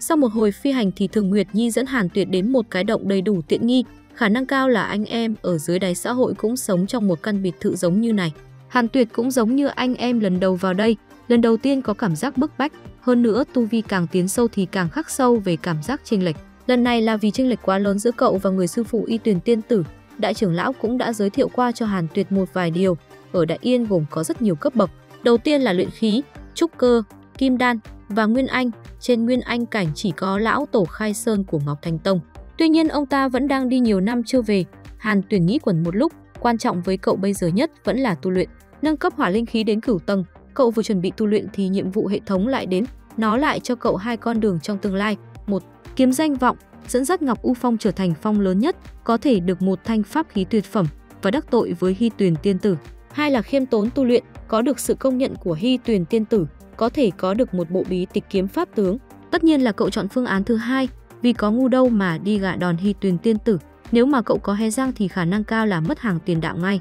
Sau một hồi phi hành thì Thường Nguyệt Nhi dẫn Hàn Tuyệt đến một cái động đầy đủ tiện nghi, khả năng cao là anh em ở dưới đáy xã hội cũng sống trong một căn biệt thự giống như này. Hàn Tuyệt cũng giống như anh em lần đầu vào đây, lần đầu tiên có cảm giác bức bách, hơn nữa tu vi càng tiến sâu thì càng khắc sâu về cảm giác chênh lệch. Lần này là vì chênh lệch quá lớn giữa cậu và người sư phụ Y Tuyền Tiên Tử, đại trưởng lão cũng đã giới thiệu qua cho Hàn Tuyệt một vài điều. Ở Đại Yên gồm có rất nhiều cấp bậc. Đầu tiên là luyện khí, trúc cơ, kim đan và nguyên anh. Trên nguyên anh cảnh chỉ có lão tổ khai sơn của Ngọc Thành Tông. Tuy nhiên ông ta vẫn đang đi nhiều năm chưa về. Hàn Tuyển nghĩ quẩn một lúc, quan trọng với cậu bây giờ nhất vẫn là tu luyện, nâng cấp hỏa linh khí đến cửu tầng. Cậu vừa chuẩn bị tu luyện thì nhiệm vụ hệ thống lại đến, nó lại cho cậu hai con đường trong tương lai. Một, kiếm danh vọng, dẫn dắt Ngọc U Phong trở thành phong lớn nhất, có thể được một thanh pháp khí tuyệt phẩm và đắc tội với Hy Tuyền Tiên Tử. Hai là khiêm tốn tu luyện, có được sự công nhận của Hy Tuyền Tiên Tử, có thể có được một bộ bí tịch kiếm pháp tướng. Tất nhiên là cậu chọn phương án thứ hai, vì có ngu đâu mà đi gạ đòn Hy Tuyền Tiên Tử. Nếu mà cậu có hé răng thì khả năng cao là mất hàng tiền đạo ngay.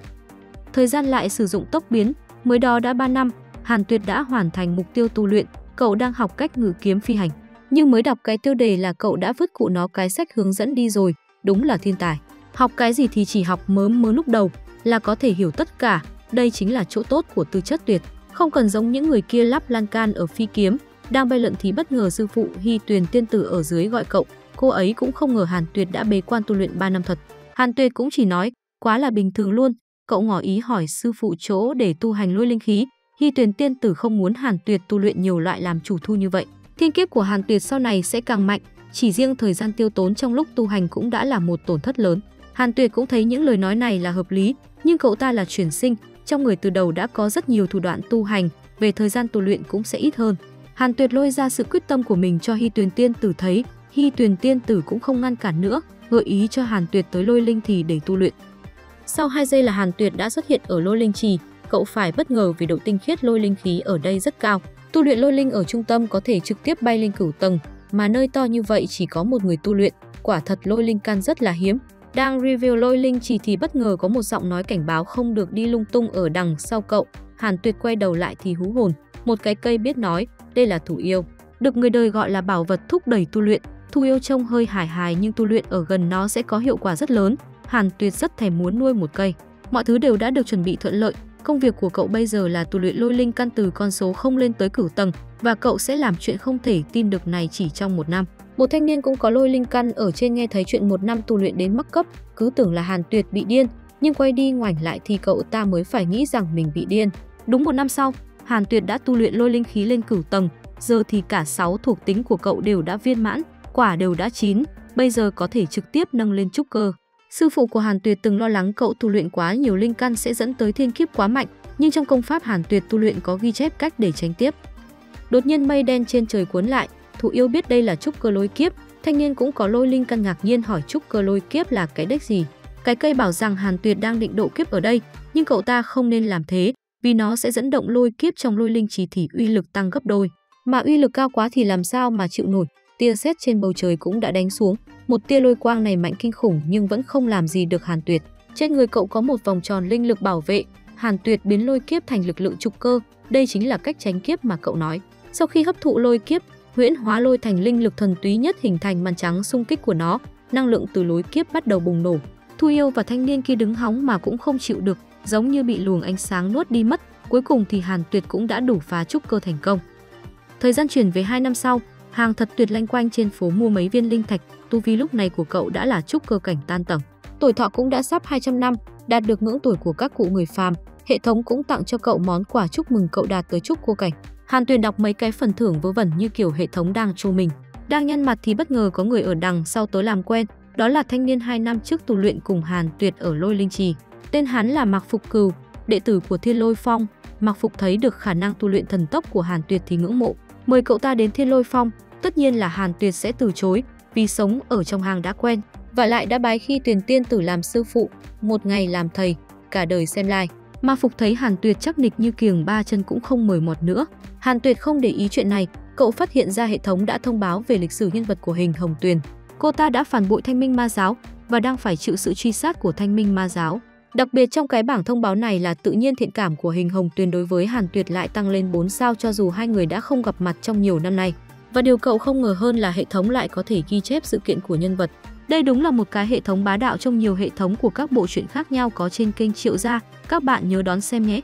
Thời gian lại sử dụng tốc biến, mới đó đã 3 năm, Hàn Tuyệt đã hoàn thành mục tiêu tu luyện, cậu đang học cách ngự kiếm phi hành. Nhưng mới đọc cái tiêu đề là cậu đã vứt cụ nó cái sách hướng dẫn đi rồi, đúng là thiên tài. Học cái gì thì chỉ học mớm mớ lúc đầu là có thể hiểu tất cả, đây chính là chỗ tốt của tư chất tuyệt. Không cần giống những người kia lắp lan can ở phi kiếm, đang bay lượn thì bất ngờ sư phụ Hy Tuyền tiên tử ở dưới gọi cậu, cô ấy cũng không ngờ Hàn Tuyệt đã bế quan tu luyện 3 năm thật. Hàn Tuyệt cũng chỉ nói, quá là bình thường luôn, cậu ngỏ ý hỏi sư phụ chỗ để tu hành lôi linh khí, Hy Tuyền tiên tử không muốn Hàn Tuyệt tu luyện nhiều loại làm chủ thu như vậy. Thiên kiếp của Hàn Tuyệt sau này sẽ càng mạnh, chỉ riêng thời gian tiêu tốn trong lúc tu hành cũng đã là một tổn thất lớn. Hàn Tuyệt cũng thấy những lời nói này là hợp lý, nhưng cậu ta là chuyển sinh, trong người từ đầu đã có rất nhiều thủ đoạn tu hành, về thời gian tu luyện cũng sẽ ít hơn. Hàn Tuyệt lôi ra sự quyết tâm của mình cho Hy Tuyền Tiên Tử thấy, Hy Tuyền Tiên Tử cũng không ngăn cản nữa, gợi ý cho Hàn Tuyệt tới lôi linh thì để tu luyện. Sau 2 giây là Hàn Tuyệt đã xuất hiện ở lôi linh trì, cậu phải bất ngờ vì độ tinh khiết lôi linh khí ở đây rất cao. Tu luyện lôi linh ở trung tâm có thể trực tiếp bay lên cửu tầng, mà nơi to như vậy chỉ có một người tu luyện, quả thật lôi linh can rất là hiếm. Đang review lôi linh chỉ thì bất ngờ có một giọng nói cảnh báo không được đi lung tung ở đằng sau cậu. Hàn Tuyệt quay đầu lại thì hú hồn, một cái cây biết nói, đây là thủ yêu. Được người đời gọi là bảo vật thúc đẩy tu luyện, thủ yêu trông hơi hài hài nhưng tu luyện ở gần nó sẽ có hiệu quả rất lớn. Hàn Tuyệt rất thèm muốn nuôi một cây. Mọi thứ đều đã được chuẩn bị thuận lợi, Công việc của cậu bây giờ là tu luyện lôi linh căn từ con số không lên tới cửu tầng và cậu sẽ làm chuyện không thể tin được này chỉ trong một năm. Một thanh niên cũng có lôi linh căn ở trên nghe thấy chuyện một năm tu luyện đến mắc cấp, cứ tưởng là Hàn Tuyệt bị điên, nhưng quay đi ngoảnh lại thì cậu ta mới phải nghĩ rằng mình bị điên. Đúng một năm sau, Hàn Tuyệt đã tu luyện lôi linh khí lên cửu tầng, giờ thì cả 6 thuộc tính của cậu đều đã viên mãn, quả đều đã chín, bây giờ có thể trực tiếp nâng lên trúc cơ. Sư phụ của Hàn Tuyệt từng lo lắng cậu tu luyện quá nhiều linh căn sẽ dẫn tới thiên kiếp quá mạnh, nhưng trong công pháp Hàn Tuyệt tu luyện có ghi chép cách để tránh tiếp. Đột nhiên mây đen trên trời cuốn lại, Thụ yêu biết đây là trúc cơ lôi kiếp, thanh niên cũng có lôi linh căn ngạc nhiên hỏi trúc cơ lôi kiếp là cái đếch gì. Cái cây bảo rằng Hàn Tuyệt đang định độ kiếp ở đây, nhưng cậu ta không nên làm thế, vì nó sẽ dẫn động lôi kiếp trong lôi linh trì thì uy lực tăng gấp đôi. Mà uy lực cao quá thì làm sao mà chịu nổi, tia sét trên bầu trời cũng đã đánh xuống, một tia lôi quang này mạnh kinh khủng nhưng vẫn không làm gì được Hàn Tuyệt. Trên người cậu có một vòng tròn linh lực bảo vệ, Hàn Tuyệt biến lôi kiếp thành lực lượng trục cơ, đây chính là cách tránh kiếp mà cậu nói. Sau khi hấp thụ lôi kiếp, huyễn hóa lôi thành linh lực thần túy nhất hình thành màn trắng xung kích của nó, năng lượng từ lối kiếp bắt đầu bùng nổ. Thu Yêu và thanh niên kia đứng hóng mà cũng không chịu được, giống như bị luồng ánh sáng nuốt đi mất, cuối cùng thì Hàn Tuyệt cũng đã đủ phá trúc cơ thành công. Thời gian chuyển về 2 năm sau, hàng thật tuyệt lanh quanh trên phố mua mấy viên linh thạch, tu vi lúc này của cậu đã là trúc cơ cảnh tan tầng. Tuổi thọ cũng đã sắp 200 năm, đạt được ngưỡng tuổi của các cụ người phàm, hệ thống cũng tặng cho cậu món quà chúc mừng cậu đạt tới trúc cơ cảnh. Hàn Tuyền đọc mấy cái phần thưởng vớ vẩn như kiểu hệ thống đang trô mình. Đang nhân mặt thì bất ngờ có người ở đằng sau tới làm quen, đó là thanh niên 2 năm trước tu luyện cùng Hàn Tuyệt ở Lôi Linh Trì. Tên hắn là Mạc Phục Cừu, đệ tử của Thiên Lôi Phong. Mạc Phục thấy được khả năng tu luyện thần tốc của Hàn Tuyệt thì ngưỡng mộ, mời cậu ta đến Thiên Lôi Phong. Tất nhiên là Hàn Tuyệt sẽ từ chối, vì sống ở trong hang đã quen, và lại đã bái khi Tuyền Tiên tử làm sư phụ, một ngày làm thầy, cả đời xem lai. Mà Phục thấy Hàn Tuyệt chắc nịch như kiềng ba chân cũng không mời mọt nữa. Hàn Tuyệt không để ý chuyện này, cậu phát hiện ra hệ thống đã thông báo về lịch sử nhân vật của hình Hồng Tuyền. Cô ta đã phản bội Thanh Minh Ma giáo và đang phải chịu sự truy sát của Thanh Minh Ma giáo. Đặc biệt trong cái bảng thông báo này là tự nhiên thiện cảm của Hình Hồng Tuyền đối với Hàn Tuyệt lại tăng lên 4 sao cho dù hai người đã không gặp mặt trong nhiều năm nay. Và điều cậu không ngờ hơn là hệ thống lại có thể ghi chép sự kiện của nhân vật. Đây đúng là một cái hệ thống bá đạo trong nhiều hệ thống của các bộ truyện khác nhau có trên kênh Triệu Gia. Các bạn nhớ đón xem nhé!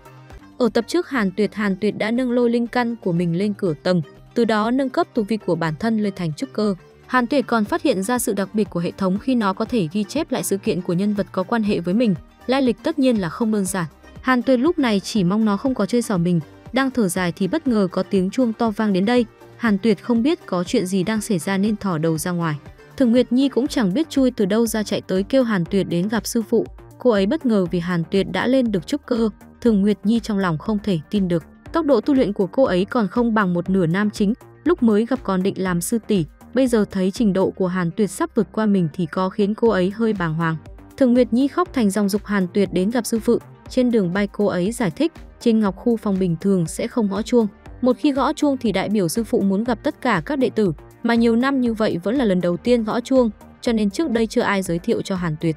Ở tập trước Hàn Tuyệt, Hàn Tuyệt đã nâng lôi linh căn của mình lên cửa tầng, từ đó nâng cấp tu vi của bản thân lên thành trúc cơ. Hàn Tuyệt còn phát hiện ra sự đặc biệt của hệ thống khi nó có thể ghi chép lại sự kiện của nhân vật có quan hệ với mình. Lai lịch tất nhiên là không đơn giản. Hàn Tuyệt lúc này chỉ mong nó không có chơi xỏ mình, đang thở dài thì bất ngờ có tiếng chuông to vang đến đây. Hàn Tuyệt không biết có chuyện gì đang xảy ra nên thỏ đầu ra ngoài. Thường Nguyệt Nhi cũng chẳng biết chui từ đâu ra chạy tới kêu Hàn Tuyệt đến gặp sư phụ. Cô ấy bất ngờ vì Hàn Tuyệt đã lên được trúc cơ, Thường Nguyệt Nhi trong lòng không thể tin được. Tốc độ tu luyện của cô ấy còn không bằng một nửa nam chính, lúc mới gặp còn định làm sư tỷ, bây giờ thấy trình độ của Hàn Tuyệt sắp vượt qua mình thì có khiến cô ấy hơi bàng hoàng. Thường Nguyệt Nhi khóc thành dòng dục Hàn Tuyệt đến gặp sư phụ, trên đường bay cô ấy giải thích, trên ngọc khu phòng bình thường sẽ không gõ chuông. Một khi gõ chuông thì đại biểu sư phụ muốn gặp tất cả các đệ tử, mà nhiều năm như vậy vẫn là lần đầu tiên gõ chuông, cho nên trước đây chưa ai giới thiệu cho Hàn Tuyệt.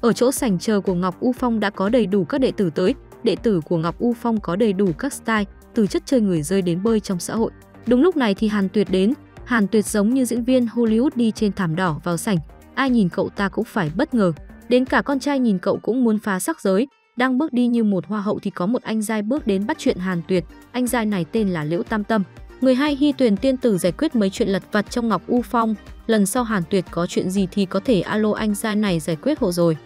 Ở chỗ sảnh chờ của Ngọc U Phong đã có đầy đủ các đệ tử tới, đệ tử của Ngọc U Phong có đầy đủ các style, từ chất chơi người rơi đến bơi trong xã hội. Đúng lúc này thì Hàn Tuyệt đến, Hàn Tuyệt giống như diễn viên Hollywood đi trên thảm đỏ vào sảnh, ai nhìn cậu ta cũng phải bất ngờ. Đến cả con trai nhìn cậu cũng muốn phá sắc giới, đang bước đi như một hoa hậu thì có một anh giai bước đến bắt chuyện Hàn Tuyệt, anh giai này tên là Liễu Tam Tâm. Người hai hy tuyển tiên tử giải quyết mấy chuyện lật vặt trong Ngọc U Phong, lần sau Hàn Tuyệt có chuyện gì thì có thể alo anh gia này giải quyết hộ rồi.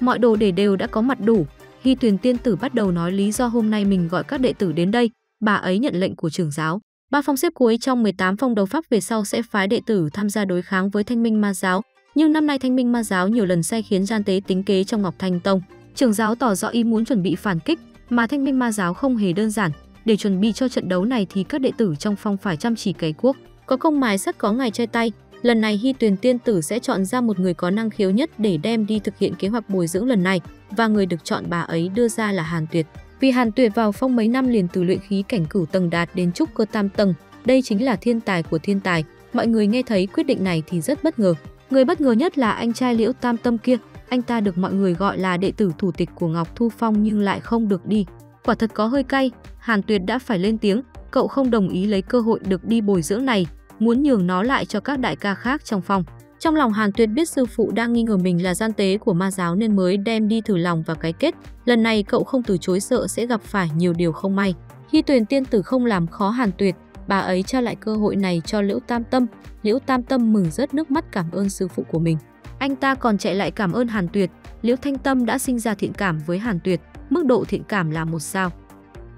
Mọi đồ để đều đã có mặt đủ, Hy Tuyền tiên tử bắt đầu nói lý do hôm nay mình gọi các đệ tử đến đây, bà ấy nhận lệnh của trưởng giáo. Ba phong xếp cuối trong 18 phong đấu pháp về sau sẽ phái đệ tử tham gia đối kháng với Thanh Minh Ma giáo, nhưng năm nay Thanh Minh Ma giáo nhiều lần sai khiến gian tế tính kế trong Ngọc Thanh Tông. Trưởng giáo tỏ rõ ý muốn chuẩn bị phản kích, mà Thanh Minh Ma giáo không hề đơn giản. Để chuẩn bị cho trận đấu này thì các đệ tử trong phong phải chăm chỉ cày cuốc, có công mài sắt có ngày chơi tay. Lần này Hy Tuyền Tiên Tử sẽ chọn ra một người có năng khiếu nhất để đem đi thực hiện kế hoạch bồi dưỡng lần này, và người được chọn bà ấy đưa ra là Hàn Tuyệt. Vì Hàn Tuyệt vào phong mấy năm liền từ luyện khí cảnh cửu tầng đạt đến trúc cơ tam tầng, đây chính là thiên tài của thiên tài. Mọi người nghe thấy quyết định này thì rất bất ngờ. Người bất ngờ nhất là anh trai Liễu Tam Tâm kia, anh ta được mọi người gọi là đệ tử thủ tịch của Ngọc Thu Phong nhưng lại không được đi. Quả thật có hơi cay, Hàn Tuyệt đã phải lên tiếng, cậu không đồng ý lấy cơ hội được đi bồi dưỡng này, muốn nhường nó lại cho các đại ca khác trong phòng. Trong lòng Hàn Tuyệt biết sư phụ đang nghi ngờ mình là gian tế của ma giáo nên mới đem đi thử lòng và cái kết. Lần này cậu không từ chối sợ sẽ gặp phải nhiều điều không may. Hy Tuyền tiên tử không làm khó Hàn Tuyệt, bà ấy trao lại cơ hội này cho Liễu Tam Tâm. Liễu Tam Tâm mừng rớt nước mắt cảm ơn sư phụ của mình. Anh ta còn chạy lại cảm ơn Hàn Tuyệt, Liễu Thanh Tâm đã sinh ra thiện cảm với Hàn Tuyệt, mức độ thiện cảm là một sao.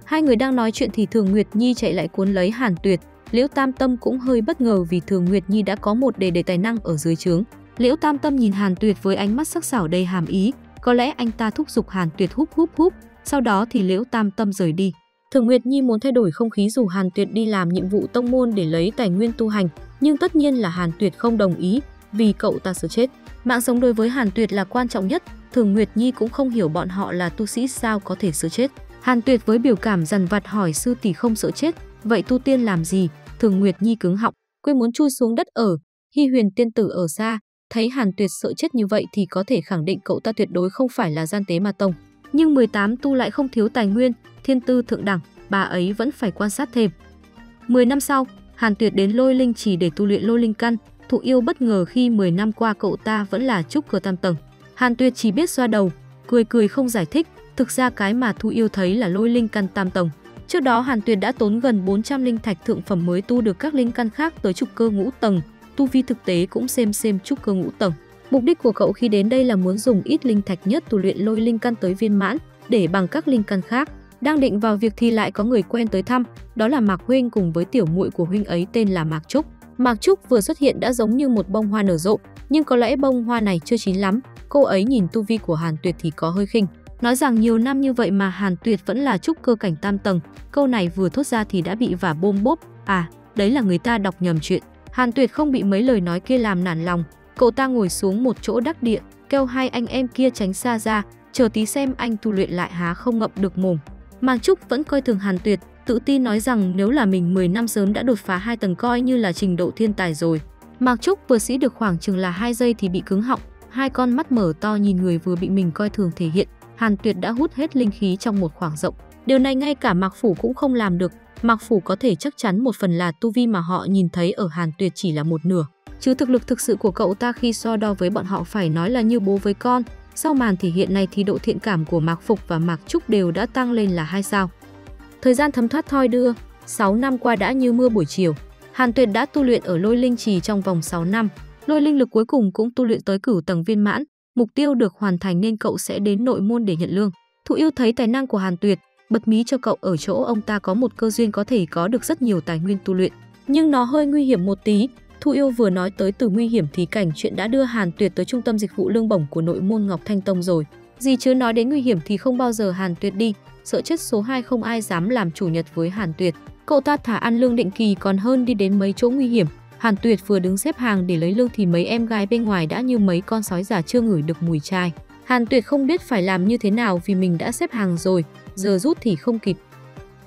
Hai người đang nói chuyện thì Thường Nguyệt Nhi chạy lại cuốn lấy Hàn Tuyệt, Liễu Tam Tâm cũng hơi bất ngờ vì Thường Nguyệt Nhi đã có một đề đề tài năng ở dưới trướng. Liễu Tam Tâm nhìn Hàn Tuyệt với ánh mắt sắc sảo đầy hàm ý, có lẽ anh ta thúc giục Hàn Tuyệt húp húp húp, sau đó thì Liễu Tam Tâm rời đi. Thường Nguyệt Nhi muốn thay đổi không khí dù Hàn Tuyệt đi làm nhiệm vụ tông môn để lấy tài nguyên tu hành, nhưng tất nhiên là Hàn Tuyệt không đồng ý vì cậu ta sợ chết. Mạng sống đối với Hàn Tuyệt là quan trọng nhất, Thường Nguyệt Nhi cũng không hiểu bọn họ là tu sĩ sao có thể sợ chết. Hàn Tuyệt với biểu cảm dằn vặt hỏi sư tỷ không sợ chết, vậy tu tiên làm gì? Thường Nguyệt Nhi cứng họng, quên muốn chui xuống đất ở. Hy Huyền tiên tử ở xa, thấy Hàn Tuyệt sợ chết như vậy thì có thể khẳng định cậu ta tuyệt đối không phải là gian tế ma tông. Nhưng 18 tu lại không thiếu tài nguyên, thiên tư thượng đẳng, bà ấy vẫn phải quan sát thêm. 10 năm sau, Hàn Tuyệt đến Lôi Linh chỉ để tu luyện Lôi Linh căn, thụ yêu bất ngờ khi 10 năm qua cậu ta vẫn là trúc cơ tam tầng. Hàn Tuyệt chỉ biết xoa đầu, cười cười không giải thích, thực ra cái mà Thu Yêu thấy là Lôi Linh căn tam tầng. Trước đó Hàn Tuyệt đã tốn gần 400 linh thạch thượng phẩm mới tu được các linh căn khác tới trục cơ ngũ tầng, tu vi thực tế cũng xem xem trúc cơ ngũ tầng. Mục đích của cậu khi đến đây là muốn dùng ít linh thạch nhất tu luyện lôi linh căn tới viên mãn, để bằng các linh căn khác. Đang định vào việc thì lại có người quen tới thăm, đó là Mạc huynh cùng với tiểu muội của huynh ấy tên là Mạc Trúc. Mạc Trúc vừa xuất hiện đã giống như một bông hoa nở rộ, nhưng có lẽ bông hoa này chưa chín lắm. Cô ấy nhìn tu vi của Hàn Tuyệt thì có hơi khinh. Nói rằng nhiều năm như vậy mà Hàn Tuyệt vẫn là trúc cơ cảnh tam tầng, câu này vừa thốt ra thì đã bị vả bôm bốp. À, đấy là người ta đọc nhầm chuyện. Hàn Tuyệt không bị mấy lời nói kia làm nản lòng, cậu ta ngồi xuống một chỗ đắc địa, kêu hai anh em kia tránh xa ra, chờ tí xem anh tu luyện lại há không ngậm được mồm. Mạc Trúc vẫn coi thường Hàn Tuyệt, tự tin nói rằng nếu là mình 10 năm sớm đã đột phá hai tầng coi như là trình độ thiên tài rồi. Mạc Trúc vừa sĩ được khoảng chừng là 2 giây thì bị cứng họng, hai con mắt mở to nhìn người vừa bị mình coi thường thể hiện, Hàn Tuyệt đã hút hết linh khí trong một khoảng rộng. Điều này ngay cả Mạc Phủ cũng không làm được. Mạc Phủ có thể chắc chắn một phần là tu vi mà họ nhìn thấy ở Hàn Tuyệt chỉ là một nửa. Chứ thực lực thực sự của cậu ta khi so đo với bọn họ phải nói là như bố với con. Sau màn thể hiện này thì độ thiện cảm của Mạc Phục và Mạc Trúc đều đã tăng lên là hai sao. Thời gian thấm thoát thoi đưa, 6 năm qua đã như mưa buổi chiều. Hàn Tuyệt đã tu luyện ở lôi linh trì trong vòng 6 năm. Lôi linh lực cuối cùng cũng tu luyện tới cửu tầng viên mãn. Mục tiêu được hoàn thành nên cậu sẽ đến nội môn để nhận lương. Thụ yêu thấy tài năng của Hàn Tuyệt, bật mí cho cậu ở chỗ ông ta có một cơ duyên có thể có được rất nhiều tài nguyên tu luyện. Nhưng nó hơi nguy hiểm một tí. Thu yêu vừa nói tới từ nguy hiểm thì cảnh chuyện đã đưa Hàn Tuyệt tới trung tâm dịch vụ lương bổng của nội môn Ngọc Thanh Tông rồi. Gì chứ nói đến nguy hiểm thì không bao giờ Hàn Tuyệt đi, sợ chết số 2 không ai dám làm chủ nhật với Hàn Tuyệt. Cậu ta thả ăn lương định kỳ còn hơn đi đến mấy chỗ nguy hiểm. Hàn Tuyệt vừa đứng xếp hàng để lấy lương thì mấy em gái bên ngoài đã như mấy con sói già chưa ngửi được mùi chai. Hàn Tuyệt không biết phải làm như thế nào vì mình đã xếp hàng rồi, giờ rút thì không kịp.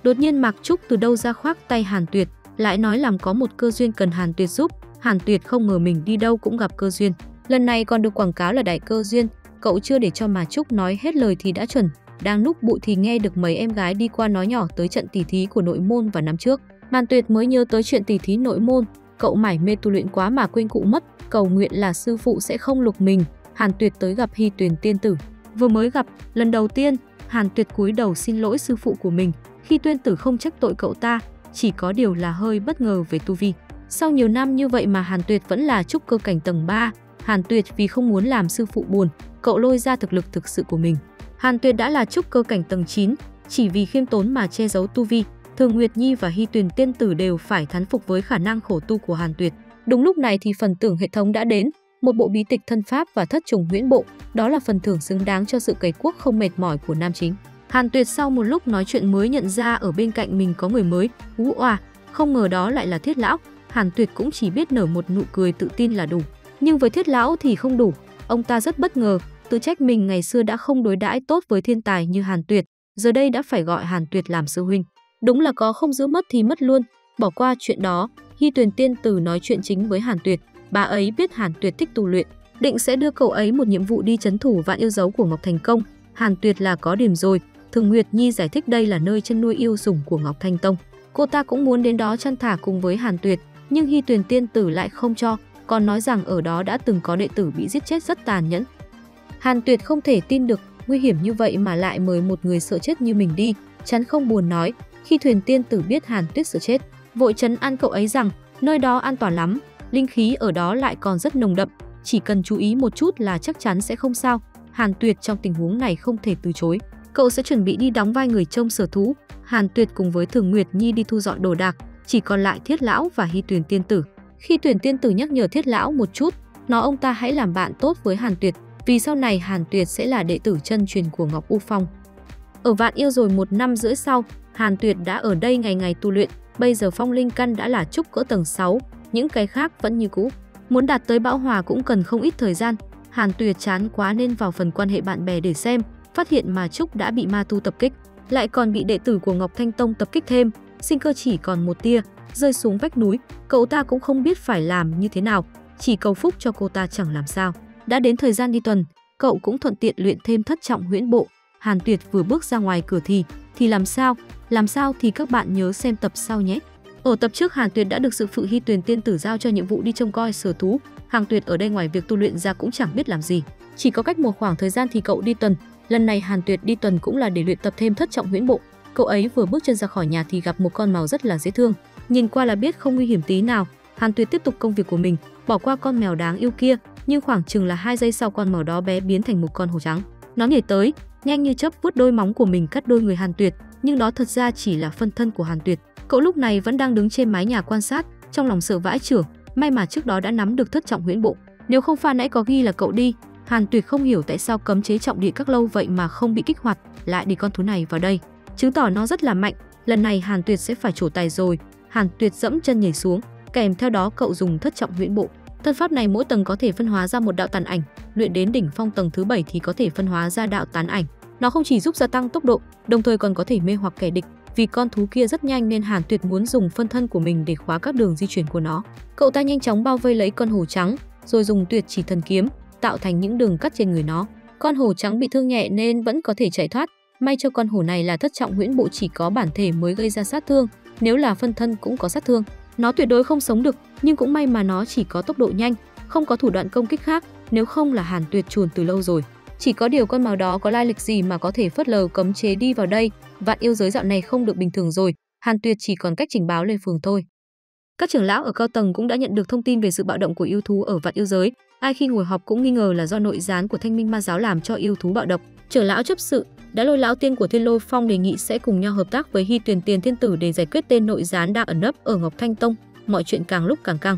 Đột nhiên Mạc Trúc từ đâu ra khoác tay Hàn Tuyệt, lại nói làm có một cơ duyên cần Hàn Tuyệt giúp. Hàn Tuyệt không ngờ mình đi đâu cũng gặp cơ duyên. Lần này còn được quảng cáo là đại cơ duyên, cậu chưa để cho Mạc Trúc nói hết lời thì đã chuẩn. Đang núp bụi thì nghe được mấy em gái đi qua nói nhỏ tới trận tỷ thí của nội môn vào năm trước. Màn Tuyệt mới nhớ tới chuyện tỷ thí nội môn, cậu mải mê tu luyện quá mà quên cụ mất, cầu nguyện là sư phụ sẽ không lục mình. Hàn Tuyệt tới gặp Hy Tuyền tiên tử. Vừa mới gặp, lần đầu tiên, Hàn Tuyệt cúi đầu xin lỗi sư phụ của mình. Khi tuyên tử không trách tội cậu ta, chỉ có điều là hơi bất ngờ về tu vi. Sau nhiều năm như vậy mà Hàn Tuyệt vẫn là trúc cơ cảnh tầng 3, Hàn Tuyệt vì không muốn làm sư phụ buồn, cậu lôi ra thực lực thực sự của mình. Hàn Tuyệt đã là trúc cơ cảnh tầng 9, chỉ vì khiêm tốn mà che giấu tu vi, Thường Nguyệt Nhi và Hy Tuyền Tiên Tử đều phải thán phục với khả năng khổ tu của Hàn Tuyệt. Đúng lúc này thì phần thưởng hệ thống đã đến, một bộ bí tịch thân pháp và thất trùng huyễn bộ, đó là phần thưởng xứng đáng cho sự cày quốc không mệt mỏi của nam chính. Hàn Tuyệt sau một lúc nói chuyện mới nhận ra ở bên cạnh mình có người mới, ú oà, không ngờ đó lại là Thiết lão. Hàn Tuyệt cũng chỉ biết nở một nụ cười tự tin là đủ, nhưng với Thiết lão thì không đủ, ông ta rất bất ngờ, tự trách mình ngày xưa đã không đối đãi tốt với thiên tài như Hàn Tuyệt, giờ đây đã phải gọi Hàn Tuyệt làm sư huynh. Đúng là có không giữ mất thì mất luôn, bỏ qua chuyện đó, Hy Tuyền Tiên Tử nói chuyện chính với Hàn Tuyệt, bà ấy biết Hàn Tuyệt thích tu luyện, định sẽ đưa cậu ấy một nhiệm vụ đi chấn thủ vạn yêu dấu của Ngọc Thành Công. Hàn Tuyệt là có điểm rồi, Thường Nguyệt Nhi giải thích đây là nơi chân nuôi yêu sủng của Ngọc Thanh Tông. Cô ta cũng muốn đến đó chăn thả cùng với Hàn Tuyệt, nhưng Hy Tuyền Tiên Tử lại không cho, còn nói rằng ở đó đã từng có đệ tử bị giết chết rất tàn nhẫn. Hàn Tuyệt không thể tin được, nguy hiểm như vậy mà lại mời một người sợ chết như mình đi, chắn không buồn nói. Khi Thuyền Tiên Tử biết Hàn Tuyết sợ chết, vội chấn an cậu ấy rằng nơi đó an toàn lắm, linh khí ở đó lại còn rất nồng đậm, chỉ cần chú ý một chút là chắc chắn sẽ không sao. Hàn Tuyệt trong tình huống này không thể từ chối. Cậu sẽ chuẩn bị đi đóng vai người trông sở thú. Hàn Tuyệt cùng với Thường Nguyệt Nhi đi thu dọn đồ đạc, chỉ còn lại Thiết Lão và Hy Tuyền Tiên Tử. Khi Tuyền Tiên Tử nhắc nhở Thiết Lão một chút, nói ông ta hãy làm bạn tốt với Hàn Tuyệt, vì sau này Hàn Tuyệt sẽ là đệ tử chân truyền của Ngọc U Phong. Ở Vạn Yêu rồi một năm rưỡi sau, Hàn Tuyệt đã ở đây ngày ngày tu luyện, bây giờ phong linh căn đã là trúc cỡ tầng 6, những cái khác vẫn như cũ. Muốn đạt tới bão hòa cũng cần không ít thời gian. Hàn Tuyệt chán quá nên vào phần quan hệ bạn bè để xem, phát hiện mà Trúc đã bị ma tu tập kích, lại còn bị đệ tử của Ngọc Thanh Tông tập kích thêm, sinh cơ chỉ còn một tia, rơi xuống vách núi, cậu ta cũng không biết phải làm như thế nào, chỉ cầu phúc cho cô ta chẳng làm sao. Đã đến thời gian đi tuần, cậu cũng thuận tiện luyện thêm thất trọng huyễn bộ. Hàn Tuyệt vừa bước ra ngoài cửa thì, thì làm sao? Làm sao thì các bạn nhớ xem tập sau nhé. Ở tập trước Hàn Tuyệt đã được sự phụ hy tuyển tiên tử giao cho nhiệm vụ đi trông coi sở thú. Hàng Tuyệt ở đây ngoài việc tu luyện ra cũng chẳng biết làm gì. Chỉ có cách một khoảng thời gian thì cậu đi tuần. Lần này Hàn Tuyệt đi tuần cũng là để luyện tập thêm thất trọng huyễn bộ. Cậu ấy vừa bước chân ra khỏi nhà thì gặp một con mèo rất là dễ thương. Nhìn qua là biết không nguy hiểm tí nào. Hàn Tuyệt tiếp tục công việc của mình, bỏ qua con mèo đáng yêu kia, nhưng khoảng chừng là hai giây sau con mèo đó bé biến thành một con hổ trắng. Nó nhảy tới, nhanh như chớp vuốt đôi móng của mình cắt đôi người Hàn Tuyệt, nhưng đó thật ra chỉ là phân thân của Hàn Tuyệt. Cậu lúc này vẫn đang đứng trên mái nhà quan sát, trong lòng sợ vãi chưởng, may mà trước đó đã nắm được thất trọng huyễn bộ. Nếu không pha nãy có ghi là cậu đi, Hàn Tuyệt không hiểu tại sao cấm chế trọng địa các lâu vậy mà không bị kích hoạt, lại đi con thú này vào đây, chứng tỏ nó rất là mạnh. Lần này Hàn Tuyệt sẽ phải trổ tài rồi. Hàn Tuyệt dẫm chân nhảy xuống, kèm theo đó cậu dùng thất trọng huyễn bộ. Thân pháp này mỗi tầng có thể phân hóa ra một đạo tàn ảnh, luyện đến đỉnh phong tầng thứ 7 thì có thể phân hóa ra đạo tán ảnh. Nó không chỉ giúp gia tăng tốc độ, đồng thời còn có thể mê hoặc kẻ địch. Vì con thú kia rất nhanh nên Hàn Tuyệt muốn dùng phân thân của mình để khóa các đường di chuyển của nó. Cậu ta nhanh chóng bao vây lấy con hổ trắng, rồi dùng tuyệt chỉ thần kiếm, tạo thành những đường cắt trên người nó. Con hổ trắng bị thương nhẹ nên vẫn có thể chạy thoát. May cho con hổ này là thất trọng huyễn bộ chỉ có bản thể mới gây ra sát thương, nếu là phân thân cũng có sát thương. Nó tuyệt đối không sống được, nhưng cũng may mà nó chỉ có tốc độ nhanh, không có thủ đoạn công kích khác, nếu không là Hàn Tuyệt chuồn từ lâu rồi. Chỉ có điều con mèo đó có lai lịch gì mà có thể phớt lờ cấm chế đi vào đây, vạn yêu giới dạo này không được bình thường rồi, Hàn Tuyệt chỉ còn cách trình báo lên phường thôi. Các trưởng lão ở cao tầng cũng đã nhận được thông tin về sự bạo động của yêu thú ở vạn yêu giới, ai khi ngồi họp cũng nghi ngờ là do nội gián của Thanh Minh Ma giáo làm cho yêu thú bạo động. Trưởng lão chấp sự đã lôi lão tiên của Thiên Lôi Phong đề nghị sẽ cùng nhau hợp tác với Hy Tuyền Tiền Thiên Tử để giải quyết tên nội gián đang ẩn nấp ở Ngọc Thanh Tông. Mọi chuyện càng lúc càng căng.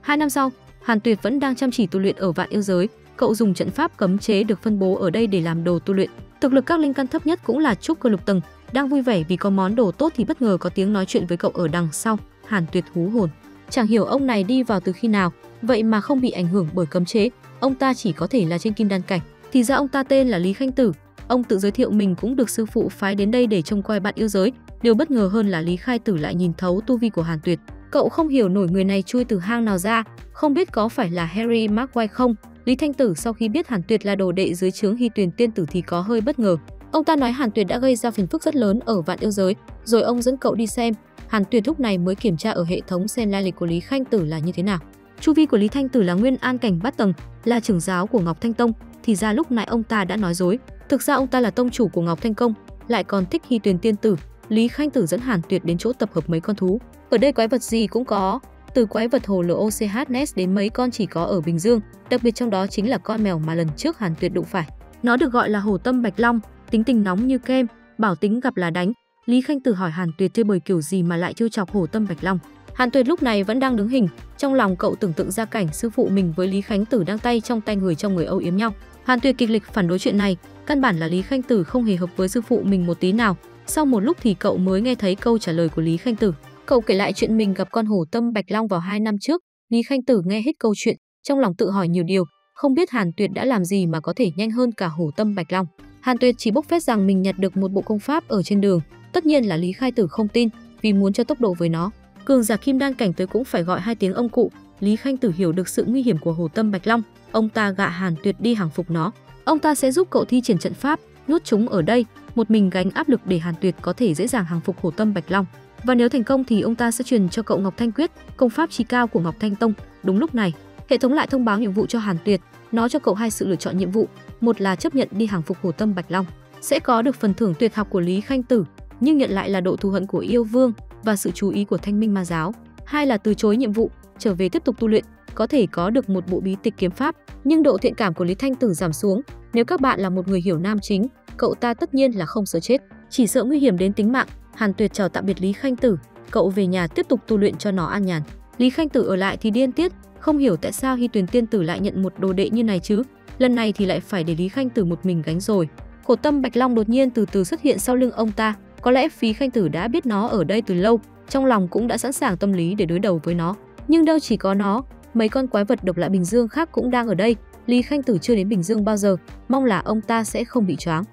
Hai năm sau, Hàn Tuyệt vẫn đang chăm chỉ tu luyện ở vạn yêu giới. Cậu dùng trận pháp cấm chế được phân bố ở đây để làm đồ tu luyện. Thực lực các linh căn thấp nhất cũng là trúc cơ lục tầng. Đang vui vẻ vì có món đồ tốt thì bất ngờ có tiếng nói chuyện với cậu ở đằng sau. Hàn Tuyệt hú hồn. Chẳng hiểu ông này đi vào từ khi nào, vậy mà không bị ảnh hưởng bởi cấm chế. Ông ta chỉ có thể là trên kim đan cảnh. Thì ra ông ta tên là Lý Khanh Tử, Ông tự giới thiệu mình cũng được sư phụ phái đến đây để trông coi bạn yêu giới. Điều bất ngờ hơn là Lý Khai Tử lại nhìn thấu tu vi của Hàn Tuyệt. Cậu không hiểu nổi người này chui từ hang nào ra, không biết có phải là Harry Maguire không. Lý Thanh Tử sau khi biết Hàn Tuyệt là đồ đệ dưới trướng Hy Tuyền Tiên Tử thì có hơi bất ngờ. Ông ta nói Hàn Tuyệt đã gây ra phiền phức rất lớn ở vạn yêu giới, rồi ông dẫn cậu đi xem. Hàn Tuyệt lúc này mới kiểm tra ở hệ thống xem lai lịch của Lý Khanh Tử là như thế nào. Chu vi của Lý Thanh Tử là nguyên an cảnh bát tầng, là trưởng giáo của Ngọc Thanh Tông, thì ra lúc nãy ông ta đã nói dối. Thực ra ông ta là tông chủ của Ngọc Thanh Công, lại còn thích Hy Tuyền Tiên Tử. Lý Khanh Tử dẫn Hàn Tuyệt đến chỗ tập hợp mấy con thú. Ở đây quái vật gì cũng có, từ quái vật hồ lô OCH đến mấy con chỉ có ở Bình Dương, đặc biệt trong đó chính là con mèo mà lần trước Hàn Tuyệt đụng phải. Nó được gọi là hồ tâm bạch long, tính tình nóng như kem, bảo tính gặp là đánh. Lý Khanh Tử hỏi Hàn Tuyệt chơi bời kiểu gì mà lại trêu chọc hồ tâm bạch long. Hàn Tuyệt lúc này vẫn đang đứng hình, trong lòng cậu tưởng tượng ra cảnh sư phụ mình với Lý Khánh Tử đang tay trong tay người trong người âu yếm nhau. Hàn Tuyệt kịch liệt phản đối chuyện này, căn bản là Lý Khanh Tử không hề hợp với sư phụ mình một tí nào. Sau một lúc thì cậu mới nghe thấy câu trả lời của Lý Khanh Tử. Cậu kể lại chuyện mình gặp con hổ tâm Bạch Long vào hai năm trước. Lý Khanh Tử nghe hết câu chuyện, trong lòng tự hỏi nhiều điều, không biết Hàn Tuyệt đã làm gì mà có thể nhanh hơn cả hổ tâm Bạch Long. Hàn Tuyệt chỉ bốc phét rằng mình nhặt được một bộ công pháp ở trên đường, tất nhiên là Lý Khai Tử không tin, vì muốn cho tốc độ với nó. Cường giả kim đan cảnh tới cũng phải gọi hai tiếng ông cụ. Lý Khanh Tử hiểu được sự nguy hiểm của Hồ tâm Bạch Long, ông ta gạ Hàn Tuyệt đi hàng phục nó. Ông ta sẽ giúp cậu thi triển trận pháp, nhốt chúng ở đây, một mình gánh áp lực để Hàn Tuyệt có thể dễ dàng hàng phục Hồ tâm Bạch Long. Và nếu thành công thì ông ta sẽ truyền cho cậu Ngọc Thanh Quyết, công pháp trí cao của Ngọc Thanh Tông. Đúng lúc này, hệ thống lại thông báo nhiệm vụ cho Hàn Tuyệt, nó cho cậu hai sự lựa chọn nhiệm vụ, một là chấp nhận đi hàng phục Hồ tâm Bạch Long, sẽ có được phần thưởng tuyệt học của Lý Khanh Tử, nhưng nhận lại là độ thù hận của yêu vương và sự chú ý của Thanh Minh Ma giáo. Hai là từ chối nhiệm vụ, trở về tiếp tục tu luyện, có thể có được một bộ bí tịch kiếm pháp, nhưng độ thiện cảm của Lý Thanh Tử giảm xuống. Nếu các bạn là một người hiểu nam chính, cậu ta tất nhiên là không sợ chết, chỉ sợ nguy hiểm đến tính mạng. Hàn Tuyệt chào tạm biệt Lý Khanh Tử, cậu về nhà tiếp tục tu luyện cho nó an nhàn. Lý Khanh Tử ở lại thì điên tiết, không hiểu tại sao Hy Tuyền Tiên Tử lại nhận một đồ đệ như này chứ. Lần này thì lại phải để Lý Khanh Tử một mình gánh rồi. Khổ tâm Bạch Long đột nhiên từ từ xuất hiện sau lưng ông ta, có lẽ Phí Khanh Tử đã biết nó ở đây từ lâu, trong lòng cũng đã sẵn sàng tâm lý để đối đầu với nó. Nhưng đâu chỉ có nó, mấy con quái vật độc lạ Bình Dương khác cũng đang ở đây. Lý Khanh Tử chưa đến Bình Dương bao giờ, mong là ông ta sẽ không bị choáng.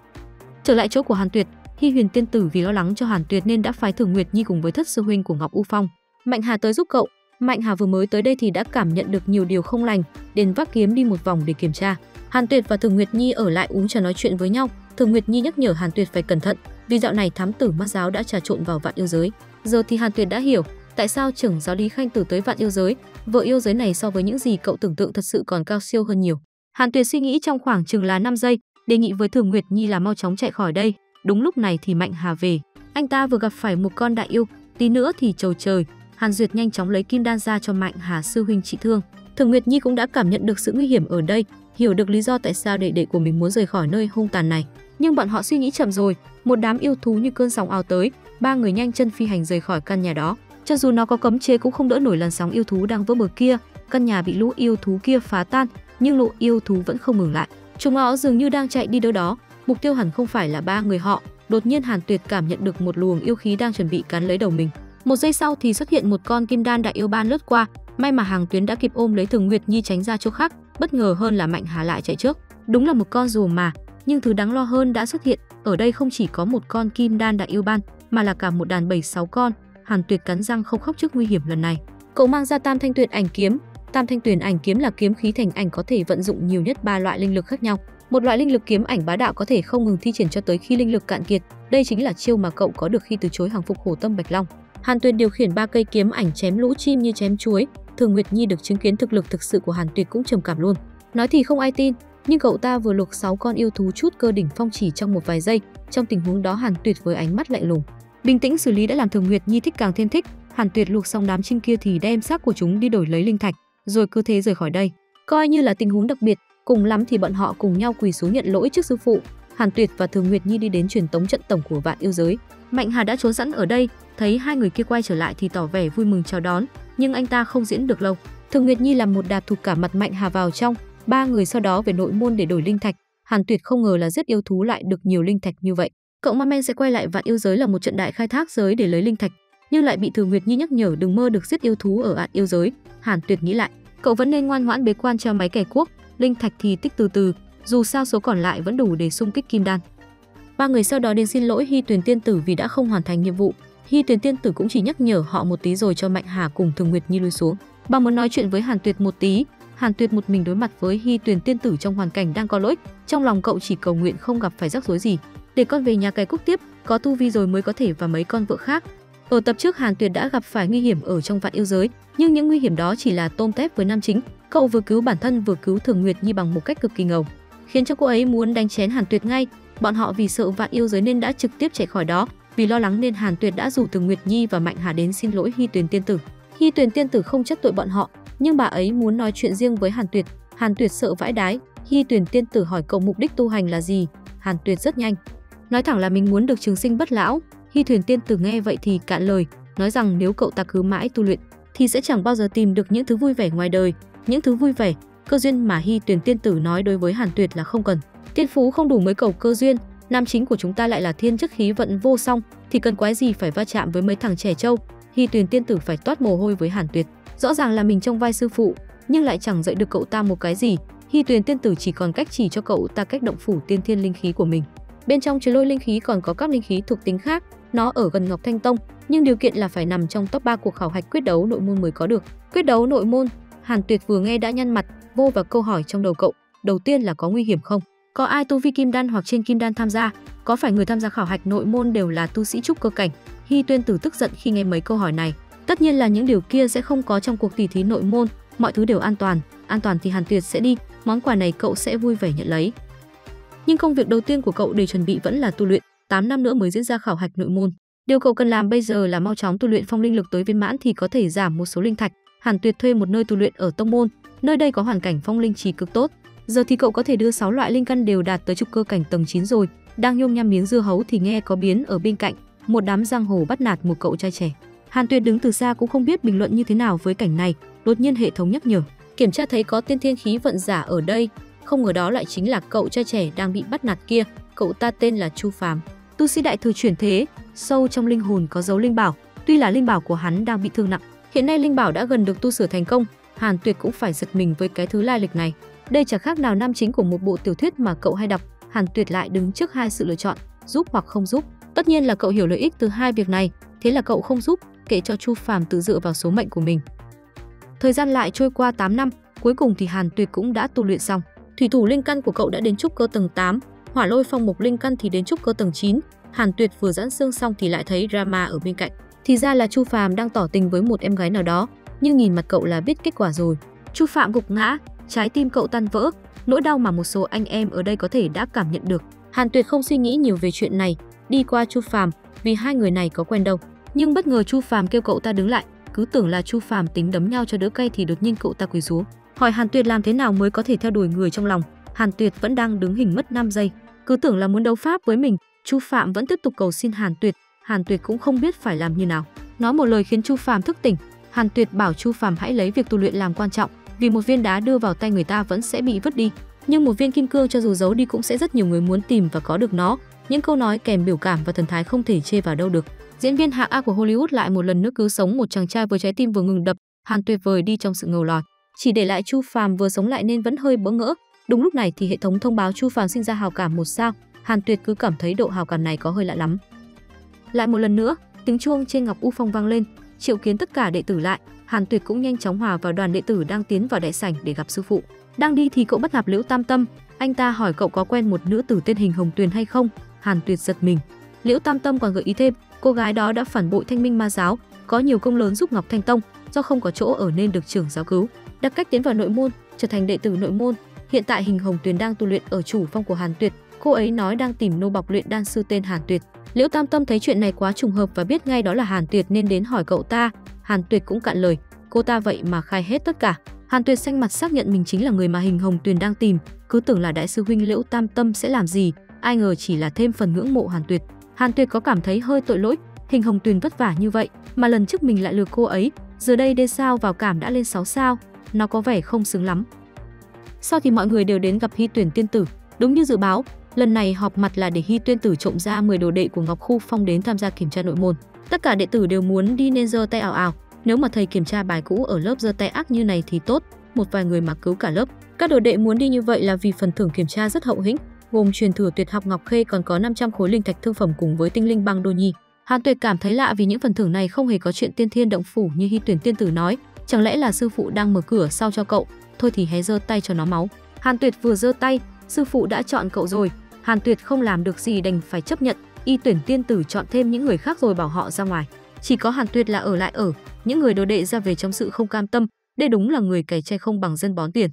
Trở lại chỗ của Hàn Tuyệt, Hi Huyền Tiên Tử vì lo lắng cho Hàn Tuyệt nên đã phái Thường Nguyệt Nhi cùng với thất sư huynh của Ngọc U Phong. Mạnh Hà tới giúp cậu. Mạnh Hà vừa mới tới đây thì đã cảm nhận được nhiều điều không lành, đến vác kiếm đi một vòng để kiểm tra. Hàn Tuyệt và Thường Nguyệt Nhi ở lại uống trà nói chuyện với nhau. Thường Nguyệt Nhi nhắc nhở Hàn Tuyệt phải cẩn thận, vì dạo này thám tử ma giáo đã trà trộn vào vạn yêu giới. Giờ thì Hàn Tuyệt đã hiểu, tại sao trưởng giáo lý khanh tử tới vạn yêu giới, vợ yêu giới này so với những gì cậu tưởng tượng thật sự còn cao siêu hơn nhiều. Hàn Tuyệt suy nghĩ trong khoảng chừng là 5 giây, đề nghị với Thường Nguyệt Nhi là mau chóng chạy khỏi đây. Đúng lúc này thì Mạnh Hà về. Anh ta vừa gặp phải một con đại yêu, tí nữa thì trầu trời. Hàn Duyệt nhanh chóng lấy kim đan ra cho Mạnh Hà sư huynh trị thương. Thường Nguyệt Nhi cũng đã cảm nhận được sự nguy hiểm ở đây, hiểu được lý do tại sao đệ đệ của mình muốn rời khỏi nơi hung tàn này. Nhưng bọn họ suy nghĩ chậm rồi, một đám yêu thú như cơn sóng ào tới, ba người nhanh chân phi hành rời khỏi căn nhà đó. Cho dù nó có cấm chế cũng không đỡ nổi làn sóng yêu thú đang vỡ bờ kia, căn nhà bị lũ yêu thú kia phá tan, nhưng lũ yêu thú vẫn không ngừng lại. Chúng nó dường như đang chạy đi đâu đó, mục tiêu hẳn không phải là ba người họ. Đột nhiên Hàn Tuyệt cảm nhận được một luồng yêu khí đang chuẩn bị cắn lấy đầu mình. Một giây sau thì xuất hiện một con kim đan đại yêu ban lướt qua, may mà Hàng Tuyến đã kịp ôm lấy Thường Nguyệt Nhi tránh ra chỗ khác, bất ngờ hơn là Mạnh Hà lại chạy trước. Đúng là một con rùa mà, nhưng thứ đáng lo hơn đã xuất hiện, ở đây không chỉ có một con kim đan đại yêu ban, mà là cả một đàn 7-6 con. Hàn Tuyệt cắn răng không khóc trước nguy hiểm lần này. Cậu mang ra Tam Thanh Tuyệt Ảnh kiếm, Tam Thanh Tuyền Ảnh kiếm là kiếm khí thành ảnh có thể vận dụng nhiều nhất ba loại linh lực khác nhau. Một loại linh lực kiếm ảnh bá đạo có thể không ngừng thi triển cho tới khi linh lực cạn kiệt. Đây chính là chiêu mà cậu có được khi từ chối hàng phục hổ tâm Bạch Long. Hàn Tuyệt điều khiển ba cây kiếm ảnh chém lũ chim như chém chuối. Thường Nguyệt Nhi được chứng kiến thực lực thực sự của Hàn Tuyệt cũng trầm cảm luôn. Nói thì không ai tin, nhưng cậu ta vừa luộc 6 con yêu thú chút cơ đỉnh phong chỉ trong một vài giây. Trong tình huống đó Hàn Tuyệt với ánh mắt lạnh lùng, bình tĩnh xử lý đã làm Thường Nguyệt Nhi thích càng thêm thích. Hàn Tuyệt luộc xong đám chim kia thì đem xác của chúng đi đổi lấy linh thạch, rồi cứ thế rời khỏi đây. Coi như là tình huống đặc biệt, cùng lắm thì bọn họ cùng nhau quỳ xuống nhận lỗi trước sư phụ. Hàn Tuyệt và Thường Nguyệt Nhi đi đến truyền tống trận tổng của vạn yêu giới. Mạnh Hà đã trốn sẵn ở đây, thấy hai người kia quay trở lại thì tỏ vẻ vui mừng chào đón, nhưng anh ta không diễn được lâu. Thường Nguyệt Nhi làm một đạp thụt cả mặt Mạnh Hà vào trong, ba người sau đó về nội môn để đổi linh thạch. Hàn Tuyệt không ngờ là giết yêu thú lại được nhiều linh thạch như vậy. Cậu Ma Men sẽ quay lại vạn yêu giới là một trận đại khai thác giới để lấy linh thạch, nhưng lại bị Thừa Nguyệt Nhi nhắc nhở đừng mơ được giết yêu thú ở ạn yêu giới. Hàn Tuyệt nghĩ lại, cậu vẫn nên ngoan ngoãn bế quan cho máy kẻ quốc, linh thạch thì tích từ từ, dù sao số còn lại vẫn đủ để xung kích kim đan. Ba người sau đó đến xin lỗi Hy Tuyền Tiên Tử vì đã không hoàn thành nhiệm vụ. Hy Tuyền Tiên Tử cũng chỉ nhắc nhở họ một tí rồi cho Mạnh Hà cùng Thường Nguyệt Nhi lui xuống. Bà muốn nói chuyện với Hàn Tuyệt một tí, Hàn Tuyệt một mình đối mặt với Hy Tuyền Tiên Tử trong hoàn cảnh đang có lỗi, trong lòng cậu chỉ cầu nguyện không gặp phải rắc rối gì, để con về nhà cày cúc tiếp, có tu vi rồi mới có thể và mấy con vợ khác. Ở tập trước Hàn Tuyệt đã gặp phải nguy hiểm ở trong vạn yêu giới, nhưng những nguy hiểm đó chỉ là tôm tép với nam chính. Cậu vừa cứu bản thân vừa cứu Thường Nguyệt Nhi bằng một cách cực kỳ ngầu, khiến cho cô ấy muốn đánh chén Hàn Tuyệt ngay. Bọn họ vì sợ vạn yêu giới nên đã trực tiếp chạy khỏi đó, vì lo lắng nên Hàn Tuyệt đã rủ Thường Nguyệt Nhi và Mạnh Hà đến xin lỗi Hy Tuyền Tiên Tử. Hy Tuyền Tiên Tử không trách tội bọn họ, nhưng bà ấy muốn nói chuyện riêng với Hàn Tuyệt. Hàn Tuyệt sợ vãi đái, Hy Tuyền Tiên Tử hỏi cậu mục đích tu hành là gì. Hàn Tuyệt rất nhanh, nói thẳng là mình muốn được trường sinh bất lão. Hy Tuyền Tiên Tử nghe vậy thì cạn lời, nói rằng nếu cậu ta cứ mãi tu luyện thì sẽ chẳng bao giờ tìm được những thứ vui vẻ ngoài đời, những thứ vui vẻ, cơ duyên mà Hy Tuyền Tiên Tử nói đối với Hàn Tuyệt là không cần. Tiên phú không đủ mới cầu cơ duyên, nam chính của chúng ta lại là thiên chức khí vận vô song, thì cần quái gì phải va chạm với mấy thằng trẻ trâu. Hy Tuyền Tiên Tử phải toát mồ hôi với Hàn Tuyệt. Rõ ràng là mình trong vai sư phụ, nhưng lại chẳng dạy được cậu ta một cái gì. Hy Tuyền Tiên Tử chỉ còn cách chỉ cho cậu ta cách động phủ tiên thiên linh khí của mình. Bên trong chứa lôi linh khí còn có các linh khí thuộc tính khác, nó ở gần Ngọc Thanh Tông, nhưng điều kiện là phải nằm trong top 3 cuộc khảo hạch quyết đấu nội môn mới có được. Quyết đấu nội môn, Hàn Tuyệt vừa nghe đã nhăn mặt, vô vào câu hỏi trong đầu cậu, đầu tiên là có nguy hiểm không? Có ai tu vi kim đan hoặc trên kim đan tham gia? Có phải người tham gia khảo hạch nội môn đều là tu sĩ trúc cơ cảnh? hi Tuyên Tử tức giận khi nghe mấy câu hỏi này. Tất nhiên là những điều kia sẽ không có trong cuộc tỷ thí nội môn, mọi thứ đều an toàn, an toàn thì Hàn Tuyệt sẽ đi, món quà này cậu sẽ vui vẻ nhận lấy. Nhưng công việc đầu tiên của cậu để chuẩn bị vẫn là tu luyện, 8 năm nữa mới diễn ra khảo hạch nội môn. Điều cậu cần làm bây giờ là mau chóng tu luyện phong linh lực tới viên mãn thì có thể giảm một số linh thạch. Hàn Tuyệt thuê một nơi tu luyện ở tông môn, nơi đây có hoàn cảnh phong linh trì cực tốt. Giờ thì cậu có thể đưa 6 loại linh căn đều đạt tới trục cơ cảnh tầng 9 rồi. Đang nhôm nhăm miếng dưa hấu thì nghe có biến ở bên cạnh, một đám giang hồ bắt nạt một cậu trai trẻ. Hàn Tuyệt đứng từ xa cũng không biết bình luận như thế nào với cảnh này, đột nhiên hệ thống nhắc nhở, kiểm tra thấy có tiên thiên khí vận giả ở đây, không ngờ đó lại chính là cậu trai trẻ đang bị bắt nạt kia, cậu ta tên là Chu Phàm. Tu sĩ đại thừa chuyển thế, sâu trong linh hồn có dấu linh bảo, tuy là linh bảo của hắn đang bị thương nặng, hiện nay linh bảo đã gần được tu sửa thành công, Hàn Tuyệt cũng phải giật mình với cái thứ lai lịch này. Đây chẳng khác nào nam chính của một bộ tiểu thuyết mà cậu hay đọc, Hàn Tuyệt lại đứng trước hai sự lựa chọn, giúp hoặc không giúp. Tất nhiên là cậu hiểu lợi ích từ hai việc này, thế là cậu không giúp, kệ cho Chu Phàm tự dựa vào số mệnh của mình. Thời gian lại trôi qua 8 năm, cuối cùng thì Hàn Tuyệt cũng đã tu luyện xong. Thủy thủ linh căn của cậu đã đến trúc cơ tầng 8, hỏa lôi phong mục linh căn thì đến trúc cơ tầng 9. Hàn Tuyệt vừa giãn xương xong thì lại thấy drama ở bên cạnh. Thì ra là Chu Phàm đang tỏ tình với một em gái nào đó, nhưng nhìn mặt cậu là biết kết quả rồi. Chu Phạm gục ngã, trái tim cậu tan vỡ, nỗi đau mà một số anh em ở đây có thể đã cảm nhận được. Hàn Tuyệt không suy nghĩ nhiều về chuyện này, đi qua Chu Phàm, vì hai người này có quen đâu. Nhưng bất ngờ Chu Phàm kêu cậu ta đứng lại, cứ tưởng là Chu Phàm tính đấm nhau cho đỡ cay thì đột nhiên cậu ta quỳ xuống, hỏi Hàn Tuyệt làm thế nào mới có thể theo đuổi người trong lòng. Hàn Tuyệt vẫn đang đứng hình mất 5 giây, cứ tưởng là muốn đấu pháp với mình, Chu Phạm vẫn tiếp tục cầu xin Hàn Tuyệt, Hàn Tuyệt cũng không biết phải làm như nào. Nói một lời khiến Chu Phạm thức tỉnh, Hàn Tuyệt bảo Chu Phạm hãy lấy việc tu luyện làm quan trọng, vì một viên đá đưa vào tay người ta vẫn sẽ bị vứt đi, nhưng một viên kim cương cho dù giấu đi cũng sẽ rất nhiều người muốn tìm và có được nó. Những câu nói kèm biểu cảm và thần thái không thể chê vào đâu được. Diễn viên hạng A của Hollywood lại một lần nữa cứu sống một chàng trai với trái tim vừa ngừng đập, Hàn tuyệt vời đi trong sự ngầu lòi. Chỉ để lại Chu Phàm vừa sống lại nên vẫn hơi bỡ ngỡ. Đúng lúc này thì hệ thống thông báo Chu Phàm sinh ra hào cảm một sao, Hàn Tuyệt cứ cảm thấy độ hào cảm này có hơi lạ lắm. Lại một lần nữa, tiếng chuông trên Ngọc U Phong vang lên, triệu kiến tất cả đệ tử lại, Hàn Tuyệt cũng nhanh chóng hòa vào đoàn đệ tử đang tiến vào đại sảnh để gặp sư phụ. Đang đi thì cậu bắt gặp Liễu Tam Tâm, Anh ta hỏi cậu có quen một nữ tử tên Hình Hồng Tuyền hay không? Hàn Tuyệt giật mình. Liễu Tam Tâm còn gợi ý thêm, cô gái đó đã phản bội Thanh Minh Ma giáo, có nhiều công lớn giúp Ngọc Thanh Tông, do không có chỗ ở nên được trưởng giáo cứu, đặc cách tiến vào nội môn, trở thành đệ tử nội môn. Hiện tại Hình Hồng Tuyền đang tu luyện ở chủ phong của Hàn Tuyệt, cô ấy nói đang tìm nô bọc luyện đan sư tên Hàn Tuyệt. Liễu Tam Tâm thấy chuyện này quá trùng hợp và biết ngay đó là Hàn Tuyệt nên đến hỏi cậu ta. Hàn Tuyệt cũng cạn lời, cô ta vậy mà khai hết tất cả. Hàn Tuyệt xanh mặt xác nhận mình chính là người mà Hình Hồng Tuyền đang tìm, cứ tưởng là đại sư huynh Liễu Tam Tâm sẽ làm gì, ai ngờ chỉ là thêm phần ngưỡng mộ Hàn Tuyệt. Hàn Tuyệt có cảm thấy hơi tội lỗi, Hình Hồng Tuyền vất vả như vậy mà lần trước mình lại lừa cô ấy, giờ đây đê sao vào cảm đã lên 6 sao, nó có vẻ không xứng lắm. Sau thì mọi người đều đến gặp Hy Tuyển tiên tử, đúng như dự báo, lần này họp mặt là để Hy Tuyên tử trộm ra 10 đồ đệ của Ngọc Khu Phong đến tham gia kiểm tra nội môn. Tất cả đệ tử đều muốn đi nên giơ tay ảo ảo, nếu mà thầy kiểm tra bài cũ ở lớp giơ tay ác như này thì tốt, một vài người mà cứu cả lớp. Các đồ đệ muốn đi như vậy là vì phần thưởng kiểm tra rất hậu hĩnh, gồm truyền thừa tuyệt học Ngọc Khê còn có 500 khối linh thạch thương phẩm cùng với tinh linh băng đô nhi. Hàn Tuyệt cảm thấy lạ vì những phần thưởng này không hề có chuyện tiên thiên động phủ như Hy Tuyển tiên tử nói, chẳng lẽ là sư phụ đang mở cửa sau cho cậu, thôi thì hé giơ tay cho nó máu. Hàn Tuyệt vừa giơ tay, sư phụ đã chọn cậu rồi, Hàn Tuyệt không làm được gì đành phải chấp nhận, y tuyển tiên tử chọn thêm những người khác rồi bảo họ ra ngoài. Chỉ có Hàn Tuyệt là ở lại ở, những người đồ đệ ra về trong sự không cam tâm, đây đúng là người cày chay không bằng dân bón tiền.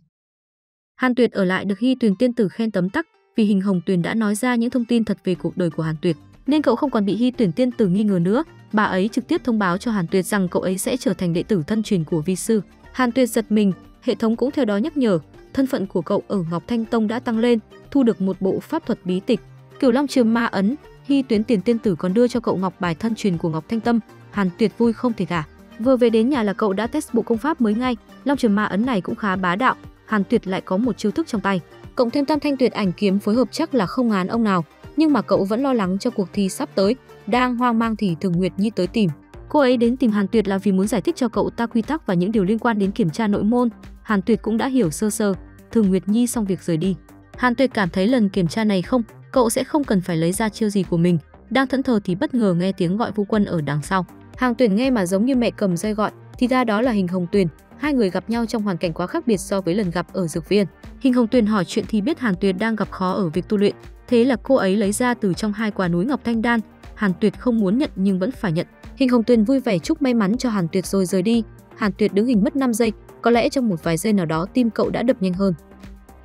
Hàn Tuyệt ở lại được Hy Tuyền tiên tử khen tấm tắc, vì Hình Hồng Tuyền đã nói ra những thông tin thật về cuộc đời của Hàn Tuyệt, nên cậu không còn bị Hy Tuyển tiên tử nghi ngờ nữa. Bà ấy trực tiếp thông báo cho Hàn Tuyệt rằng cậu ấy sẽ trở thành đệ tử thân truyền của vi sư. Hàn Tuyệt giật mình, hệ thống cũng theo đó nhắc nhở, thân phận của cậu ở Ngọc Thanh Tông đã tăng lên, thu được một bộ pháp thuật bí tịch. Cửu Long Trường Ma ấn, Hy Tuyến Tiền Tiên tử còn đưa cho cậu ngọc bài thân truyền của Ngọc Thanh Tâm, Hàn Tuyệt vui không thể tả. Vừa về đến nhà là cậu đã test bộ công pháp mới ngay, Long Trường Ma ấn này cũng khá bá đạo, Hàn Tuyệt lại có một chiêu thức trong tay. Cộng thêm Tam Thanh Tuyệt ảnh kiếm phối hợp chắc là không ngán ông nào, nhưng mà cậu vẫn lo lắng cho cuộc thi sắp tới, đang hoang mang thì Thường Nguyệt Nhi tới tìm. Cô ấy đến tìm Hàn Tuyệt là vì muốn giải thích cho cậu ta quy tắc và những điều liên quan đến kiểm tra nội môn. Hàn Tuyệt cũng đã hiểu sơ sơ, Thường Nguyệt Nhi xong việc rời đi. Hàn Tuyệt cảm thấy lần kiểm tra này không, cậu sẽ không cần phải lấy ra chiêu gì của mình. Đang thẫn thờ thì bất ngờ nghe tiếng gọi Vu Quân ở đằng sau. Hàng Tuyển nghe mà giống như mẹ cầm dây gọi, thì ra đó là Hình Hồng Tuyền. Hai người gặp nhau trong hoàn cảnh quá khác biệt so với lần gặp ở dược viên. Hình Hồng Tuyền hỏi chuyện thì biết Hàn Tuyệt đang gặp khó ở việc tu luyện, thế là cô ấy lấy ra từ trong hai quả núi ngọc thanh đan. Hàn Tuyệt không muốn nhận nhưng vẫn phải nhận. Hình Hồng Tuyền vui vẻ chúc may mắn cho Hàn Tuyệt rồi rời đi. Hàn Tuyệt đứng hình mất 5 giây, có lẽ trong một vài giây nào đó tim cậu đã đập nhanh hơn.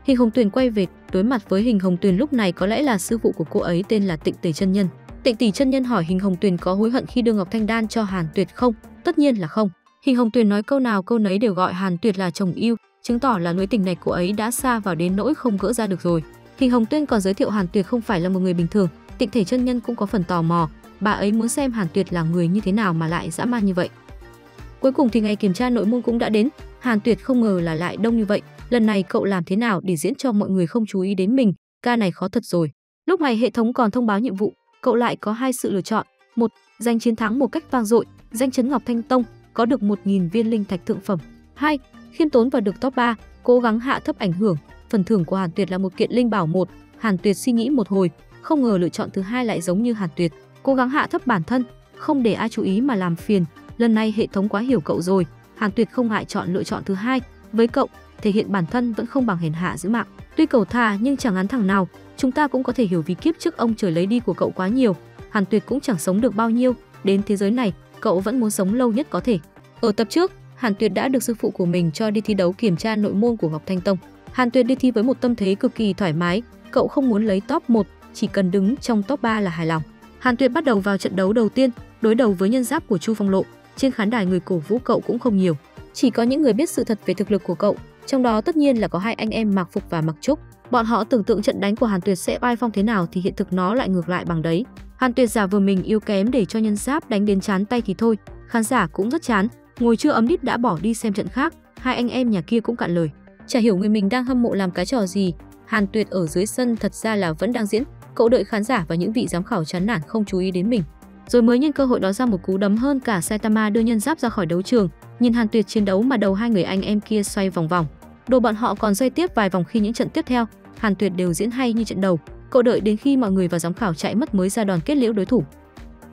Hình Hồng Tuyền quay về, đối mặt với Hình Hồng Tuyền lúc này có lẽ là sư phụ của cô ấy tên là Tịnh Tề chân nhân. Tịnh Tỷ chân nhân hỏi Hình Hồng Tuyền có hối hận khi đưa Ngọc Thanh Đan cho Hàn Tuyệt không? Tất nhiên là không. Hình Hồng Tuyền nói câu nào câu nấy đều gọi Hàn Tuyệt là chồng yêu, chứng tỏ là nỗi tình này cô ấy đã xa vào đến nỗi không gỡ ra được rồi. Hình Hồng Tuyên còn giới thiệu Hàn Tuyệt không phải là một người bình thường, Tịnh Thể chân nhân cũng có phần tò mò, bà ấy muốn xem Hàn Tuyệt là người như thế nào mà lại dã man như vậy. Cuối cùng thì ngày kiểm tra nội môn cũng đã đến, Hàn Tuyệt không ngờ là lại đông như vậy, lần này cậu làm thế nào để diễn cho mọi người không chú ý đến mình, ca này khó thật rồi. Lúc này hệ thống còn thông báo nhiệm vụ, cậu lại có hai sự lựa chọn, một, giành chiến thắng một cách vang dội, danh chấn Ngọc Thanh Tông, có được 1000 viên linh thạch thượng phẩm. Hai, khiêm tốn và được top 3, cố gắng hạ thấp ảnh hưởng, phần thưởng của Hàn Tuyệt là một kiện linh bảo một. Hàn Tuyệt suy nghĩ một hồi, không ngờ lựa chọn thứ hai lại giống như Hàn Tuyệt, cố gắng hạ thấp bản thân, không để ai chú ý mà làm phiền. Lần này hệ thống quá hiểu cậu rồi, Hàn Tuyệt không ngại chọn lựa chọn thứ hai. Với cậu, thể hiện bản thân vẫn không bằng hèn hạ giữ mạng. Tuy cầu thà nhưng chẳng án thằng nào, chúng ta cũng có thể hiểu vì kiếp trước ông trời lấy đi của cậu quá nhiều, Hàn Tuyệt cũng chẳng sống được bao nhiêu, đến thế giới này, cậu vẫn muốn sống lâu nhất có thể. Ở tập trước, Hàn Tuyệt đã được sư phụ của mình cho đi thi đấu kiểm tra nội môn của Ngọc Thanh Tông. Hàn Tuyệt đi thi với một tâm thế cực kỳ thoải mái, cậu không muốn lấy top 1, chỉ cần đứng trong top 3 là hài lòng. Hàn Tuyệt bắt đầu vào trận đấu đầu tiên, đối đầu với nhân giáp của Chu Phong Lộ. Trên khán đài người cổ vũ cậu cũng không nhiều, chỉ có những người biết sự thật về thực lực của cậu, trong đó tất nhiên là có hai anh em Mạc Phục và Mạc Trúc. Bọn họ tưởng tượng trận đánh của Hàn Tuyệt sẽ oai phong thế nào thì hiện thực nó lại ngược lại bằng đấy. Hàn Tuyệt giả vờ mình yếu kém để cho nhân giáp đánh đến chán tay thì thôi, khán giả cũng rất chán, ngồi chưa ấm đít đã bỏ đi xem trận khác, hai anh em nhà kia cũng cạn lời. Chả hiểu người mình đang hâm mộ làm cái trò gì, Hàn Tuyệt ở dưới sân thật ra là vẫn đang diễn, cậu đợi khán giả và những vị giám khảo chán nản không chú ý đến mình. Rồi mới nhân cơ hội đó ra một cú đấm hơn cả Saitama đưa nhân giáp ra khỏi đấu trường, nhìn Hàn Tuyệt chiến đấu mà đầu hai người anh em kia xoay vòng vòng. Đồ bọn họ còn dây tiếp vài vòng khi những trận tiếp theo, Hàn Tuyệt đều diễn hay như trận đầu, cậu đợi đến khi mọi người và giám khảo chạy mất mới ra đòn kết liễu đối thủ.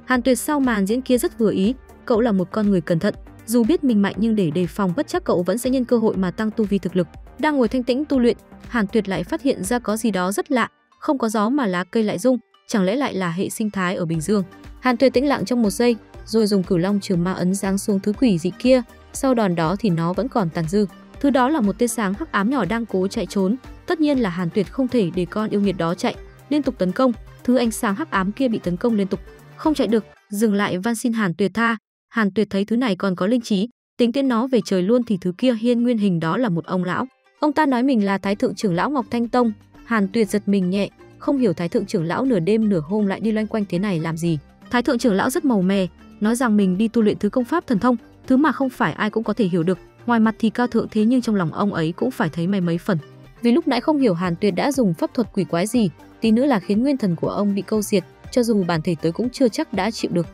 Hàn Tuyệt sau màn diễn kia rất vừa ý, cậu là một con người cẩn thận, dù biết mình mạnh nhưng để đề phòng bất chắc cậu vẫn sẽ nhân cơ hội mà tăng tu vi thực lực. Đang ngồi thanh tĩnh tu luyện, Hàn Tuyệt lại phát hiện ra có gì đó rất lạ, không có gió mà lá cây lại rung, chẳng lẽ lại là hệ sinh thái ở Bình Dương. Hàn Tuyệt tĩnh lặng trong một giây, rồi dùng cửu long trường ma ấn giáng xuống thứ quỷ dị kia, sau đòn đó thì nó vẫn còn tàn dư. Thứ đó là một tia sáng hắc ám nhỏ đang cố chạy trốn, tất nhiên là Hàn Tuyệt không thể để con yêu nghiệt đó chạy, liên tục tấn công, thứ ánh sáng hắc ám kia bị tấn công liên tục, không chạy được, dừng lại van xin Hàn Tuyệt tha. Hàn Tuyệt thấy thứ này còn có linh trí, tính tiễn nó về trời luôn thì thứ kia hiên nguyên hình đó là một ông lão. Ông ta nói mình là Thái thượng trưởng lão Ngọc Thanh Tông, Hàn Tuyệt giật mình nhẹ, không hiểu Thái thượng trưởng lão nửa đêm nửa hôm lại đi loanh quanh thế này làm gì. Thái thượng trưởng lão rất màu mè, nói rằng mình đi tu luyện thứ công pháp thần thông, thứ mà không phải ai cũng có thể hiểu được. Ngoài mặt thì cao thượng thế nhưng trong lòng ông ấy cũng phải thấy may mấy phần. Vì lúc nãy không hiểu Hàn Tuyệt đã dùng pháp thuật quỷ quái gì, tí nữa là khiến nguyên thần của ông bị câu diệt, cho dù bản thể tới cũng chưa chắc đã chịu được.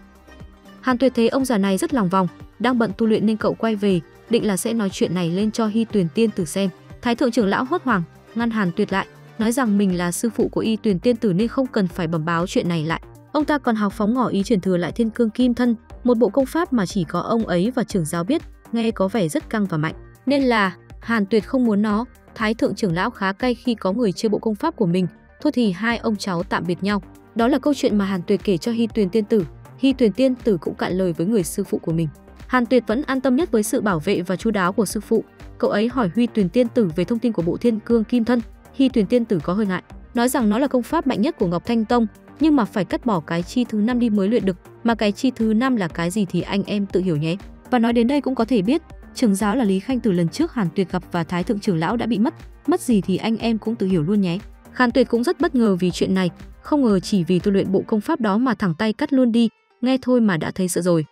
Hàn Tuyệt thấy ông già này rất lòng vòng, đang bận tu luyện nên cậu quay về, định là sẽ nói chuyện này lên cho Y Tuyền Tiên tử xem. Thái thượng trưởng lão hốt hoảng, ngăn Hàn Tuyệt lại, nói rằng mình là sư phụ của Y Tuyền Tiên tử nên không cần phải bẩm báo chuyện này lại. Ông ta còn học phóng ngỏ ý truyền thừa lại Thiên Cương Kim Thân, một bộ công pháp mà chỉ có ông ấy và trưởng giáo biết, nghe có vẻ rất căng và mạnh. Nên là Hàn Tuyệt không muốn nó. Thái thượng trưởng lão khá cay khi có người chơi bộ công pháp của mình, thôi thì hai ông cháu tạm biệt nhau. Đó là câu chuyện mà Hàn Tuyệt kể cho Hy Tuyền Tiên tử. Hy Tuyền Tiên tử cũng cạn lời với người sư phụ của mình. Hàn Tuyệt vẫn an tâm nhất với sự bảo vệ và chu đáo của sư phụ. Cậu ấy hỏi Huy Tuyền Tiên tử về thông tin của bộ Thiên Cương Kim Thân. Hy Tuyền Tiên tử có hơi ngại, nói rằng nó là công pháp mạnh nhất của Ngọc Thanh Tông, nhưng mà phải cắt bỏ cái chi thứ năm đi mới luyện được, mà cái chi thứ năm là cái gì thì anh em tự hiểu nhé. Và nói đến đây cũng có thể biết, trưởng giáo là Lý Khanh từ lần trước Hàn Tuyệt gặp và Thái thượng trưởng lão đã bị mất, mất gì thì anh em cũng tự hiểu luôn nhé. Hàn Tuyệt cũng rất bất ngờ vì chuyện này, không ngờ chỉ vì tu luyện bộ công pháp đó mà thẳng tay cắt luôn đi, nghe thôi mà đã thấy sợ rồi.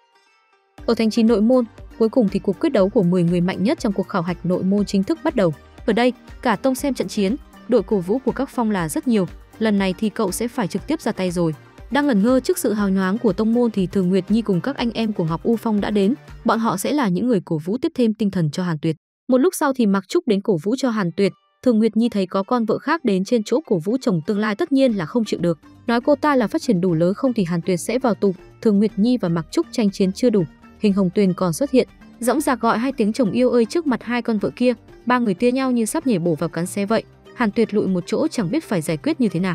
Ở thành trì nội môn, cuối cùng thì cuộc quyết đấu của 10 người mạnh nhất trong cuộc khảo hạch nội môn chính thức bắt đầu. Ở đây, cả tông xem trận chiến, đội cổ vũ của các phong là rất nhiều, lần này thì cậu sẽ phải trực tiếp ra tay rồi. Đang ngẩn ngơ trước sự hào nhoáng của tông môn thì Thường Nguyệt Nhi cùng các anh em của Ngọc U Phong đã đến, bọn họ sẽ là những người cổ vũ tiếp thêm tinh thần cho Hàn Tuyệt. Một lúc sau thì Mặc Trúc đến cổ vũ cho Hàn Tuyệt, Thường Nguyệt Nhi thấy có con vợ khác đến trên chỗ cổ vũ chồng tương lai tất nhiên là không chịu được. Nói cô ta là phát triển đủ lớn không thì Hàn Tuyệt sẽ vào tù. Thường Nguyệt Nhi và Mặc Trúc tranh chiến chưa đủ, Hình Hồng Tuyền còn xuất hiện, dõng dạc gọi hai tiếng chồng yêu ơi trước mặt hai con vợ kia, ba người tia nhau như sắp nhảy bổ vào cắn xé vậy. Hàn Tuyệt lụi một chỗ chẳng biết phải giải quyết như thế nào.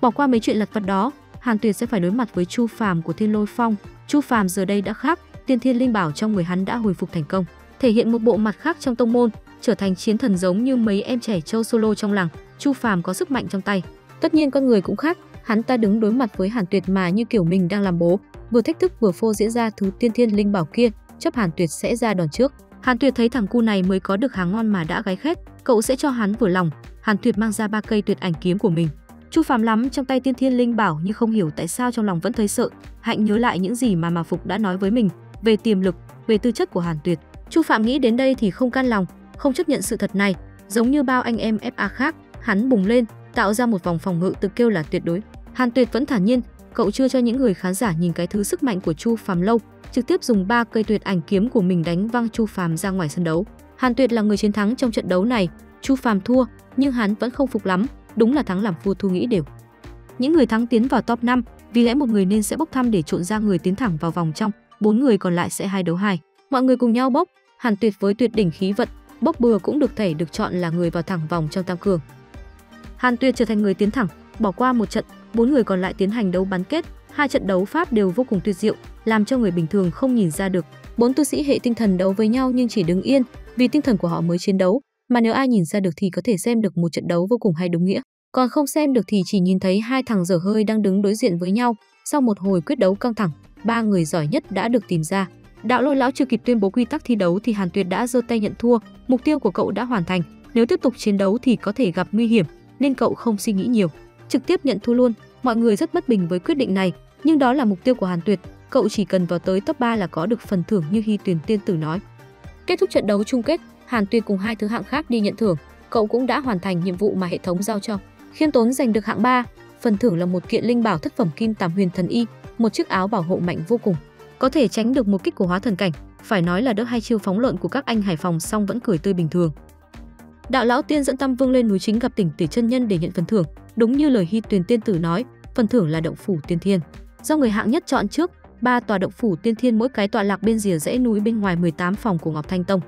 Bỏ qua mấy chuyện lặt vặt đó, Hàn Tuyệt sẽ phải đối mặt với Chu Phàm của Thiên Lôi Phong. Chu Phàm giờ đây đã khác, Tiên Thiên Linh Bảo trong người hắn đã hồi phục thành công, thể hiện một bộ mặt khác trong tông môn, trở thành chiến thần giống như mấy em trẻ châu solo trong làng. Chu Phàm có sức mạnh trong tay. Tất nhiên con người cũng khác, hắn ta đứng đối mặt với Hàn Tuyệt mà như kiểu mình đang làm bố, vừa thách thức vừa phô diễn ra thứ Tiên Thiên Linh Bảo kia, chấp Hàn Tuyệt sẽ ra đòn trước. Hàn Tuyệt thấy thằng cu này mới có được hàng ngon mà đã gái khét, cậu sẽ cho hắn vừa lòng. Hàn Tuyệt mang ra ba cây tuyệt ảnh kiếm của mình. Chu Phàm lắm trong tay Tiên Thiên Linh Bảo nhưng không hiểu tại sao trong lòng vẫn thấy sợ. Hạnh nhớ lại những gì mà Mà Phục đã nói với mình về tiềm lực, về tư chất của Hàn Tuyệt. Chu Phạm nghĩ đến đây thì không can lòng, không chấp nhận sự thật này, giống như bao anh em FA khác, hắn bùng lên, tạo ra một vòng phòng ngự tự kêu là tuyệt đối. Hàn Tuyệt vẫn thản nhiên, cậu chưa cho những người khán giả nhìn cái thứ sức mạnh của Chu Phàm lâu, trực tiếp dùng ba cây tuyệt ảnh kiếm của mình đánh văng Chu Phàm ra ngoài sân đấu. Hàn Tuyệt là người chiến thắng trong trận đấu này, Chu Phàm thua, nhưng hắn vẫn không phục lắm, đúng là thắng làm vua thu nghĩ đều. Những người thắng tiến vào top 5, vì lẽ một người nên sẽ bốc thăm để trộn ra người tiến thẳng vào vòng trong, bốn người còn lại sẽ hai đấu hai. Mọi người cùng nhau bốc, Hàn Tuyệt với tuyệt đỉnh khí vận, bốc bừa cũng được thể được chọn là người vào thẳng vòng trong tam cường. Hàn Tuyệt trở thành người tiến thẳng, bỏ qua một trận, bốn người còn lại tiến hành đấu bán kết, hai trận đấu pháp đều vô cùng tuyệt diệu, làm cho người bình thường không nhìn ra được. Bốn tu sĩ hệ tinh thần đấu với nhau nhưng chỉ đứng yên, vì tinh thần của họ mới chiến đấu, mà nếu ai nhìn ra được thì có thể xem được một trận đấu vô cùng hay đúng nghĩa. Còn không xem được thì chỉ nhìn thấy hai thằng dở hơi đang đứng đối diện với nhau. Sau một hồi quyết đấu căng thẳng, ba người giỏi nhất đã được tìm ra. Đạo lôi lão chưa kịp tuyên bố quy tắc thi đấu thì Hàn Tuyệt đã giơ tay nhận thua. Mục tiêu của cậu đã hoàn thành. Nếu tiếp tục chiến đấu thì có thể gặp nguy hiểm, nên cậu không suy nghĩ nhiều, trực tiếp nhận thua luôn. Mọi người rất bất bình với quyết định này, nhưng đó là mục tiêu của Hàn Tuyệt. Cậu chỉ cần vào tới top 3 là có được phần thưởng như Hy Tuyền Tiên Tử nói. Kết thúc trận đấu chung kết, Hàn Tuyệt cùng hai thứ hạng khác đi nhận thưởng. Cậu cũng đã hoàn thành nhiệm vụ mà hệ thống giao cho. Khiêm tốn giành được hạng 3, phần thưởng là một kiện linh bảo thất phẩm kim tàm huyền thần y, một chiếc áo bảo hộ mạnh vô cùng, có thể tránh được một kích của hóa thần cảnh. Phải nói là đỡ hai chiêu phóng lợn của các anh Hải Phòng xong vẫn cười tươi bình thường. Đạo lão tiên dẫn Tam Vương lên núi chính gặp tỉnh Tỷ chân nhân để nhận phần thưởng, đúng như lời Hy Tuyền tiên tử nói, phần thưởng là động phủ tiên thiên. Do người hạng nhất chọn trước, ba tòa động phủ tiên thiên mỗi cái tọa lạc bên rìa dãy núi bên ngoài 18 phòng của Ngọc Thanh Tông.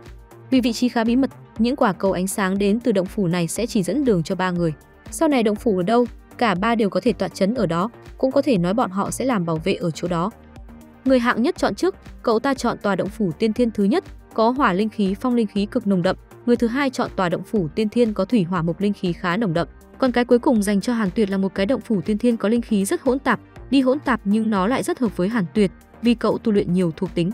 Vì vị trí khá bí mật, những quả cầu ánh sáng đến từ động phủ này sẽ chỉ dẫn đường cho ba người. Sau này động phủ ở đâu, cả ba đều có thể tọa chấn ở đó, cũng có thể nói bọn họ sẽ làm bảo vệ ở chỗ đó. Người hạng nhất chọn trước, cậu ta chọn tòa động phủ tiên thiên thứ nhất, có hỏa linh khí phong linh khí cực nồng đậm, người thứ hai chọn tòa động phủ tiên thiên có thủy hỏa mộc linh khí khá nồng đậm. Còn cái cuối cùng dành cho Hàn Tuyệt là một cái động phủ tiên thiên có linh khí rất hỗn tạp, đi hỗn tạp nhưng nó lại rất hợp với Hàn Tuyệt, vì cậu tu luyện nhiều thuộc tính.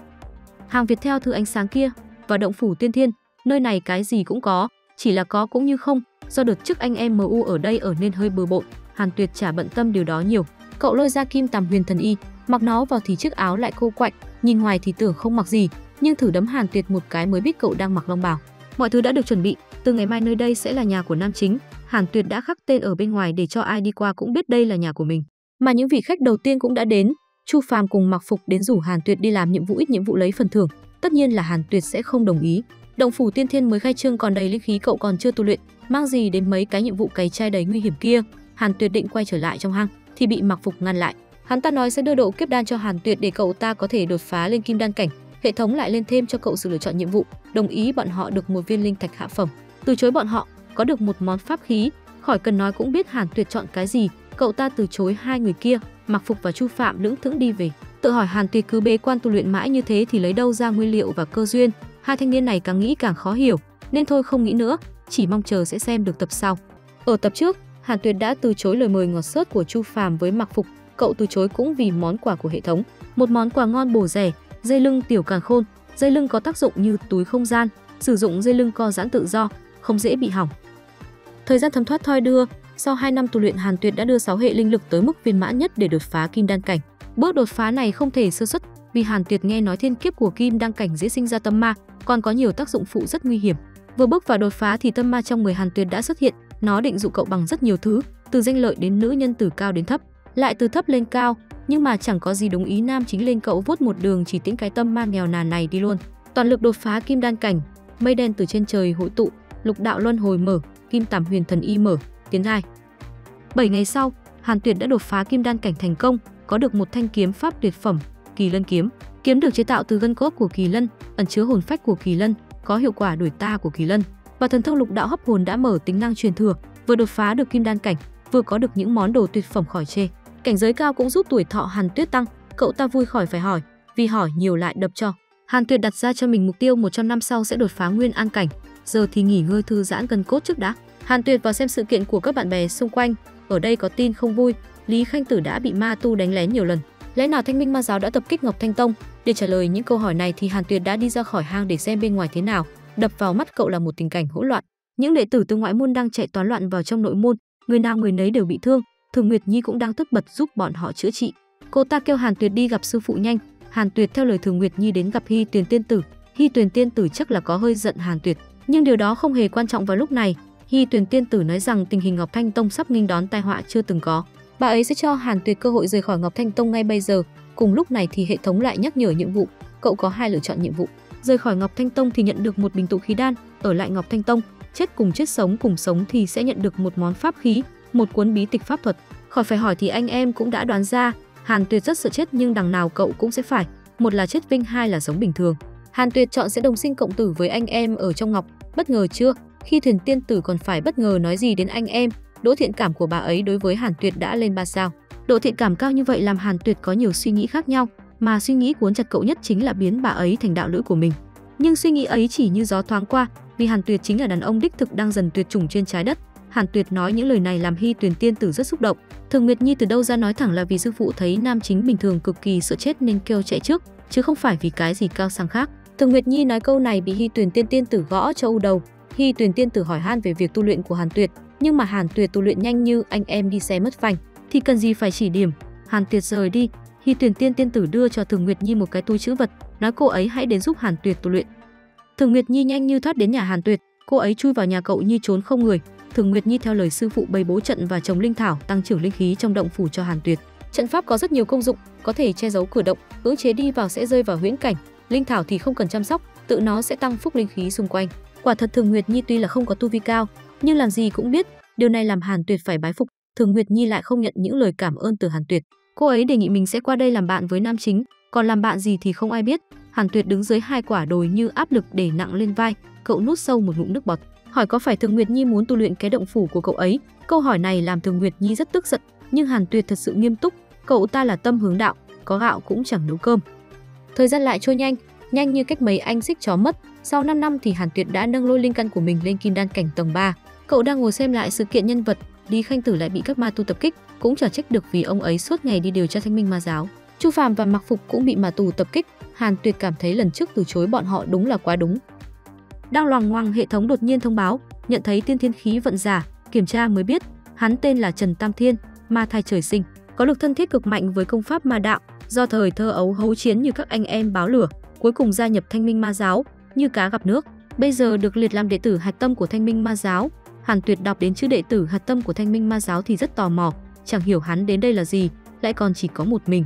Hàng Việt theo thứ ánh sáng kia, và động phủ tiên thiên, nơi này cái gì cũng có, chỉ là có cũng như không, do đợt trước anh em MU ở đây ở nên hơi bừa bộn, Hàn Tuyệt chả bận tâm điều đó nhiều. Cậu lôi ra kim tầm huyền thần y, mặc nó vào thì chiếc áo lại khô quạnh, nhìn ngoài thì tưởng không mặc gì, nhưng thử đấm Hàn Tuyệt một cái mới biết cậu đang mặc long bào. Mọi thứ đã được chuẩn bị, từ ngày mai nơi đây sẽ là nhà của nam chính, Hàn Tuyệt đã khắc tên ở bên ngoài để cho ai đi qua cũng biết đây là nhà của mình. Mà những vị khách đầu tiên cũng đã đến, Chu Phàm cùng Mặc Phục đến rủ Hàn Tuyệt đi làm nhiệm vụ ít nhiệm vụ lấy phần thưởng, tất nhiên là Hàn Tuyệt sẽ không đồng ý. Động phủ tiên thiên mới khai trương còn đầy linh khí cậu còn chưa tu luyện, mang gì đến mấy cái nhiệm vụ cày trai đầy nguy hiểm kia. Hàn Tuyệt định quay trở lại trong hang thì bị Mặc Phục ngăn lại. Hắn ta nói sẽ đưa độ kiếp đan cho Hàn Tuyệt để cậu ta có thể đột phá lên kim đan cảnh. Hệ thống lại lên thêm cho cậu sự lựa chọn nhiệm vụ, đồng ý bọn họ được một viên linh thạch hạ phẩm. Từ chối bọn họ, có được một món pháp khí, khỏi cần nói cũng biết Hàn Tuyệt chọn cái gì, cậu ta từ chối hai người kia, Mặc Phục và Chu Phạm lững thững đi về. Tự hỏi Hàn Tuyệt cứ bế quan tu luyện mãi như thế thì lấy đâu ra nguyên liệu và cơ duyên, hai thanh niên này càng nghĩ càng khó hiểu, nên thôi không nghĩ nữa, chỉ mong chờ sẽ xem được tập sau. Ở tập trước, Hàn Tuyệt đã từ chối lời mời ngọt sớt của Chu Phàm với Mặc Phục, cậu từ chối cũng vì món quà của hệ thống, một món quà ngon bổ rẻ, dây lưng tiểu càng khôn, dây lưng có tác dụng như túi không gian, sử dụng dây lưng co giãn tự do, không dễ bị hỏng. Thời gian thấm thoát thoi đưa, sau 2 năm tu luyện Hàn Tuyệt đã đưa 6 hệ linh lực tới mức viên mãn nhất để đột phá kim đan cảnh. Bước đột phá này không thể sơ xuất, vì Hàn Tuyệt nghe nói thiên kiếp của kim đan cảnh dễ sinh ra tâm ma, còn có nhiều tác dụng phụ rất nguy hiểm. Vừa bước vào đột phá thì tâm ma trong người Hàn Tuyệt đã xuất hiện, nó định dụ cậu bằng rất nhiều thứ, từ danh lợi đến nữ nhân từ cao đến thấp, lại từ thấp lên cao, nhưng mà chẳng có gì đúng ý nam chính lên cậu vuốt một đường chỉ tiễn cái tâm ma nghèo nàn này đi luôn. Toàn lực đột phá kim đan cảnh, mây đen từ trên trời hội tụ, lục đạo luân hồi mở, kim tàm huyền thần y mở, tiến giai. 7 ngày sau, Hàn Tuyệt đã đột phá kim đan cảnh thành công, có được một thanh kiếm pháp tuyệt phẩm, Kỳ Lân kiếm. Kiếm được chế tạo từ gân cốt của Kỳ Lân, ẩn chứa hồn phách của Kỳ Lân, có hiệu quả đuổi ta của Kỳ Lân. Và thần thông lục đạo hấp hồn đã mở tính năng truyền thừa, vừa đột phá được kim đan cảnh, vừa có được những món đồ tuyệt phẩm khỏi chê. Cảnh giới cao cũng giúp tuổi thọ Hàn Tuyết tăng, cậu ta vui khỏi phải hỏi, vì hỏi nhiều lại đập cho. Hàn Tuyệt đặt ra cho mình mục tiêu 100 năm sau sẽ đột phá nguyên an cảnh, giờ thì nghỉ ngơi thư giãn gần cốt trước đã. Hàn Tuyệt vào xem sự kiện của các bạn bè xung quanh, ở đây có tin không vui, Lý Khanh Tử đã bị ma tu đánh lén nhiều lần. Lẽ nào Thanh Minh Ma giáo đã tập kích Ngọc Thanh Tông? Để trả lời những câu hỏi này thì Hàn Tuyệt đã đi ra khỏi hang để xem bên ngoài thế nào. Đập vào mắt cậu là một tình cảnh hỗn loạn. Những đệ tử từ ngoại môn đang chạy toán loạn vào trong nội môn, người nào người nấy đều bị thương. Thường Nguyệt Nhi cũng đang tức bật giúp bọn họ chữa trị. Cô ta kêu Hàn Tuyệt đi gặp sư phụ nhanh. Hàn Tuyệt theo lời Thường Nguyệt Nhi đến gặp Hy Tuyền Tiên Tử. Hy Tuyền Tiên Tử chắc là có hơi giận Hàn Tuyệt, nhưng điều đó không hề quan trọng vào lúc này. Hy Tuyền Tiên Tử nói rằng tình hình Ngọc Thanh Tông sắp nghênh đón tai họa chưa từng có. Bà ấy sẽ cho Hàn Tuyệt cơ hội rời khỏi Ngọc Thanh Tông ngay bây giờ. Cùng lúc này thì hệ thống lại nhắc nhở nhiệm vụ. Cậu có hai lựa chọn nhiệm vụ. Rời khỏi Ngọc Thanh Tông thì nhận được một bình tụ khí đan, ở lại Ngọc Thanh Tông, chết cùng chết sống cùng sống thì sẽ nhận được một món pháp khí, một cuốn bí tịch pháp thuật. Khỏi phải hỏi thì anh em cũng đã đoán ra, Hàn Tuyệt rất sợ chết nhưng đằng nào cậu cũng sẽ phải, một là chết vinh, hai là sống bình thường. Hàn Tuyệt chọn sẽ đồng sinh cộng tử với anh em ở trong Ngọc, bất ngờ chưa? Khi Thuyền Tiên Tử còn phải bất ngờ nói gì đến anh em, độ thiện cảm của bà ấy đối với Hàn Tuyệt đã lên ba sao. Độ thiện cảm cao như vậy làm Hàn Tuyệt có nhiều suy nghĩ khác nhau, mà suy nghĩ cuốn chặt cậu nhất chính là biến bà ấy thành đạo lữ của mình. Nhưng suy nghĩ ấy chỉ như gió thoáng qua, vì Hàn Tuyệt chính là đàn ông đích thực đang dần tuyệt chủng trên trái đất. Hàn Tuyệt nói những lời này làm Hy Tuyền Tiên Tử rất xúc động. Thường Nguyệt Nhi từ đâu ra nói thẳng là vì sư phụ thấy nam chính bình thường cực kỳ sợ chết nên kêu chạy trước, chứ không phải vì cái gì cao sang khác. Thường Nguyệt Nhi nói câu này bị Hy Tuyền Tiên Tiên Tử gõ cho u đầu. Hy Tuyền Tiên Tử hỏi han về việc tu luyện của Hàn Tuyệt, nhưng mà Hàn Tuyệt tu luyện nhanh như anh em đi xe mất phanh, thì cần gì phải chỉ điểm. Hàn Tuyệt rời đi, Hy Tuyền Tiên Tiên Tử đưa cho Thường Nguyệt Nhi một cái túi chữ vật, nói cô ấy hãy đến giúp Hàn Tuyệt tu luyện. Thường Nguyệt Nhi nhanh như thoát đến nhà Hàn Tuyệt, cô ấy chui vào nhà cậu như trốn không người. Thường Nguyệt Nhi theo lời sư phụ bày bố trận và trồng linh thảo tăng trưởng linh khí trong động phủ cho Hàn Tuyệt. Trận pháp có rất nhiều công dụng, có thể che giấu cửa động, cưỡng chế đi vào sẽ rơi vào huyễn cảnh. Linh thảo thì không cần chăm sóc, tự nó sẽ tăng phúc linh khí xung quanh. Quả thật Thường Nguyệt Nhi tuy là không có tu vi cao, nhưng làm gì cũng biết, điều này làm Hàn Tuyệt phải bái phục. Thường Nguyệt Nhi lại không nhận những lời cảm ơn từ Hàn Tuyệt. Cô ấy đề nghị mình sẽ qua đây làm bạn với nam chính, còn làm bạn gì thì không ai biết. Hàn Tuyệt đứng dưới hai quả đồi như áp lực để nặng lên vai, cậu nuốt sâu một ngụm nước bọt, hỏi có phải Thường Nguyệt Nhi muốn tu luyện cái động phủ của cậu ấy. Câu hỏi này làm Thường Nguyệt Nhi rất tức giận, nhưng Hàn Tuyệt thật sự nghiêm túc, cậu ta là tâm hướng đạo, có gạo cũng chẳng nấu cơm. Thời gian lại trôi nhanh, nhanh như cách mấy anh xích chó mất. Sau 5 năm thì Hàn Tuyệt đã nâng lôi linh căn của mình lên kim đan cảnh tầng 3. Cậu đang ngồi xem lại sự kiện nhân vật, Lý Khanh Tử lại bị các ma tu tập kích, cũng chả trách được vì ông ấy suốt ngày đi điều tra thanh minh ma giáo. Chu Phàm và Mặc Phục cũng bị ma tù tập kích, Hàn Tuyệt cảm thấy lần trước từ chối bọn họ đúng là quá đúng. Đang loằng ngoằng hệ thống đột nhiên thông báo, nhận thấy tiên thiên khí vận giả, kiểm tra mới biết, hắn tên là Trần Tam Thiên, ma thai trời sinh, có lực thân thiết cực mạnh với công pháp ma đạo, do thời thơ ấu hấu chiến như các anh em báo lửa, cuối cùng gia nhập Thanh Minh Ma giáo, như cá gặp nước. Bây giờ được liệt làm đệ tử hạt tâm của Thanh Minh Ma giáo, Hàn Tuyệt đọc đến chữ đệ tử hạt tâm của Thanh Minh Ma giáo thì rất tò mò, chẳng hiểu hắn đến đây là gì, lại còn chỉ có một mình.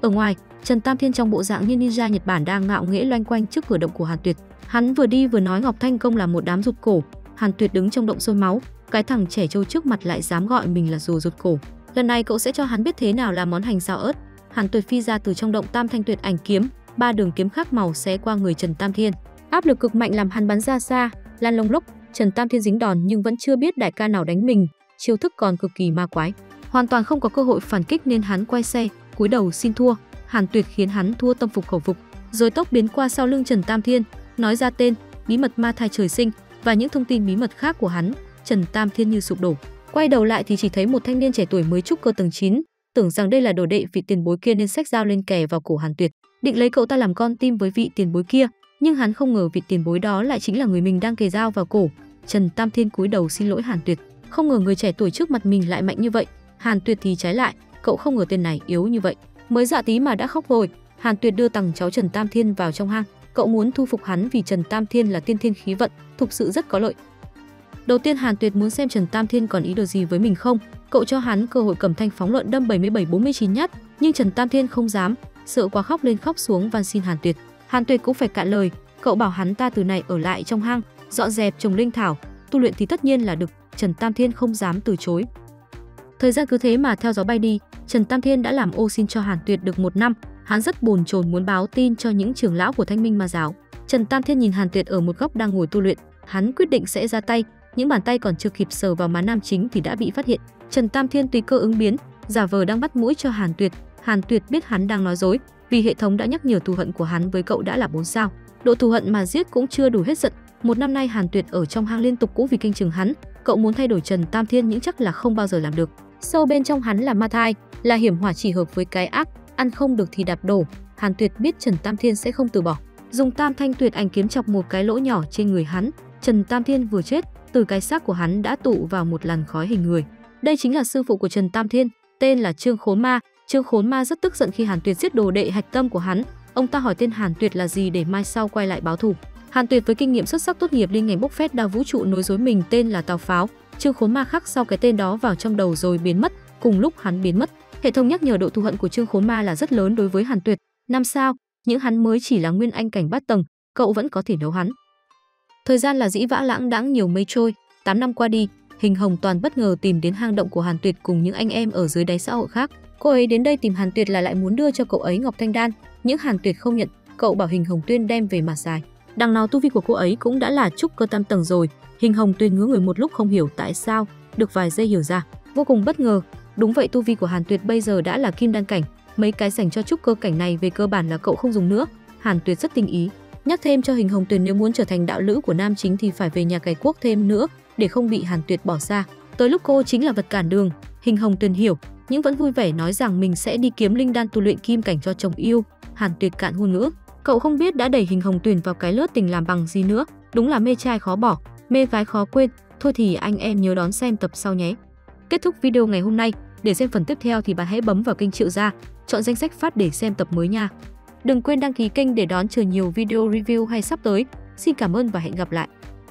Ở ngoài, Trần Tam Thiên trong bộ dạng như ninja Nhật Bản đang ngạo nghễ loanh quanh trước cửa động của Hàn Tuyệt. Hắn vừa đi vừa nói Ngọc Thanh Công là một đám rụt cổ, Hàn Tuyệt đứng trong động sôi máu, cái thằng trẻ trâu trước mặt lại dám gọi mình là rùa rụt cổ. Lần này cậu sẽ cho hắn biết thế nào là món hành xào ớt. Hàn Tuyệt phi ra từ trong động Tam Thanh Tuyệt ảnh kiếm, ba đường kiếm khác màu xé qua người Trần Tam Thiên. Áp lực cực mạnh làm hắn bắn ra xa, lan lông lốc, Trần Tam Thiên dính đòn nhưng vẫn chưa biết đại ca nào đánh mình, chiêu thức còn cực kỳ ma quái. Hoàn toàn không có cơ hội phản kích nên hắn quay xe, cúi đầu xin thua. Hàn Tuyệt khiến hắn thua tâm phục khẩu phục, rồi tốc biến qua sau lưng Trần Tam Thiên, nói ra tên, bí mật ma thai trời sinh và những thông tin bí mật khác của hắn. Trần Tam Thiên như sụp đổ. Quay đầu lại thì chỉ thấy một thanh niên trẻ tuổi mới trúc cơ tầng 9, tưởng rằng đây là đồ đệ vị tiền bối kia nên sách dao lên kè vào cổ Hàn Tuyệt, định lấy cậu ta làm con tim với vị tiền bối kia, nhưng hắn không ngờ vị tiền bối đó lại chính là người mình đang kề dao vào cổ. Trần Tam Thiên cúi đầu xin lỗi Hàn Tuyệt, không ngờ người trẻ tuổi trước mặt mình lại mạnh như vậy. Hàn Tuyệt thì trái lại, cậu không ngờ tên này yếu như vậy. Mới dạ tí mà đã khóc rồi. Hàn Tuyệt đưa tầng cháu Trần Tam Thiên vào trong hang, cậu muốn thu phục hắn vì Trần Tam Thiên là tiên thiên khí vận, thực sự rất có lợi. Đầu tiên Hàn Tuyệt muốn xem Trần Tam Thiên còn ý đồ gì với mình không, cậu cho hắn cơ hội cầm thanh phóng luận đâm 77-49 nhát, nhưng Trần Tam Thiên không dám, sợ quá khóc lên khóc xuống van xin Hàn Tuyệt. Hàn Tuyệt cũng phải cạn lời, cậu bảo hắn ta từ này ở lại trong hang, dọn dẹp trồng linh thảo, tu luyện thì tất nhiên là được, Trần Tam Thiên không dám từ chối. Thời gian cứ thế mà theo gió bay đi, Trần Tam Thiên đã làm ô xin cho Hàn Tuyệt được một năm, hắn rất bồn chồn muốn báo tin cho những trưởng lão của Thanh Minh Ma giáo. Trần Tam Thiên nhìn Hàn Tuyệt ở một góc đang ngồi tu luyện, hắn quyết định sẽ ra tay, những bàn tay còn chưa kịp sờ vào má nam chính thì đã bị phát hiện. Trần Tam Thiên tùy cơ ứng biến, giả vờ đang bắt mũi cho Hàn Tuyệt. Hàn Tuyệt biết hắn đang nói dối, vì hệ thống đã nhắc nhở thù hận của hắn với cậu đã là 4 sao. Độ thù hận mà giết cũng chưa đủ hết giận. Một năm nay Hàn Tuyệt ở trong hang liên tục cũng vì kinh chừng hắn, cậu muốn thay đổi Trần Tam Thiên những chắc là không bao giờ làm được. Sâu bên trong hắn là ma thai, là hiểm hỏa chỉ hợp với cái ác, ăn không được thì đạp đổ. Hàn Tuyệt biết Trần Tam Thiên sẽ không từ bỏ, dùng Tam Thanh Tuyệt ảnh kiếm chọc một cái lỗ nhỏ trên người hắn. Trần Tam Thiên vừa chết, từ cái xác của hắn đã tụ vào một làn khói hình người. Đây chính là sư phụ của Trần Tam Thiên, tên là Trương Khốn Ma. Trương Khốn Ma rất tức giận khi Hàn Tuyệt giết đồ đệ hạch tâm của hắn. Ông ta hỏi tên Hàn Tuyệt là gì để mai sau quay lại báo thù. Hàn Tuyệt với kinh nghiệm xuất sắc tốt nghiệp liên ngành bốc phét đao vũ trụ nối dối mình tên là Tào Pháo. Trương Khốn Ma khắc sau cái tên đó vào trong đầu rồi biến mất. Cùng lúc hắn biến mất, hệ thống nhắc nhở độ thù hận của Trương Khốn Ma là rất lớn đối với Hàn Tuyệt. Năm sao, những hắn mới chỉ là nguyên anh cảnh bát tầng, cậu vẫn có thể đấu hắn. Thời gian là dĩ vã lãng đãng nhiều mây trôi, 8 năm qua đi, Hình Hồng Toàn bất ngờ tìm đến hang động của Hàn Tuyệt cùng những anh em ở dưới đáy xã hội khác. Cô ấy đến đây tìm Hàn Tuyệt là lại muốn đưa cho cậu ấy Ngọc Thanh Đan, nhưng Hàn Tuyệt không nhận, cậu bảo Hình Hồng Tuyên đem về mà xài. Đằng nào tu vi của cô ấy cũng đã là trúc cơ tam tầng rồi, Hình Hồng Tuyên ngứa người một lúc không hiểu tại sao, được vài giây hiểu ra, vô cùng bất ngờ. Đúng vậy tu vi của Hàn Tuyệt bây giờ đã là kim đan cảnh, mấy cái dành cho trúc cơ cảnh này về cơ bản là cậu không dùng nữa. Hàn Tuyệt rất tinh ý, nhắc thêm cho Hình Hồng Tuyền nếu muốn trở thành đạo lữ của nam chính thì phải về nhà cày quốc thêm nữa, để không bị Hàn Tuyệt bỏ xa. Tới lúc cô chính là vật cản đường, Hình Hồng Tuyền hiểu, nhưng vẫn vui vẻ nói rằng mình sẽ đi kiếm linh đan tu luyện kim cảnh cho chồng yêu. Hàn Tuyệt cạn ngôn ngữ, cậu không biết đã đẩy Hình Hồng Tuyền vào cái lớp tình làm bằng gì nữa, đúng là mê trai khó bỏ, mê gái khó quên. Thôi thì anh em nhớ đón xem tập sau nhé. Kết thúc video ngày hôm nay, để xem phần tiếp theo thì bạn hãy bấm vào kênh Triệu Gia, chọn danh sách phát để xem tập mới nha. Đừng quên đăng ký kênh để đón chờ nhiều video review hay sắp tới. Xin cảm ơn và hẹn gặp lại.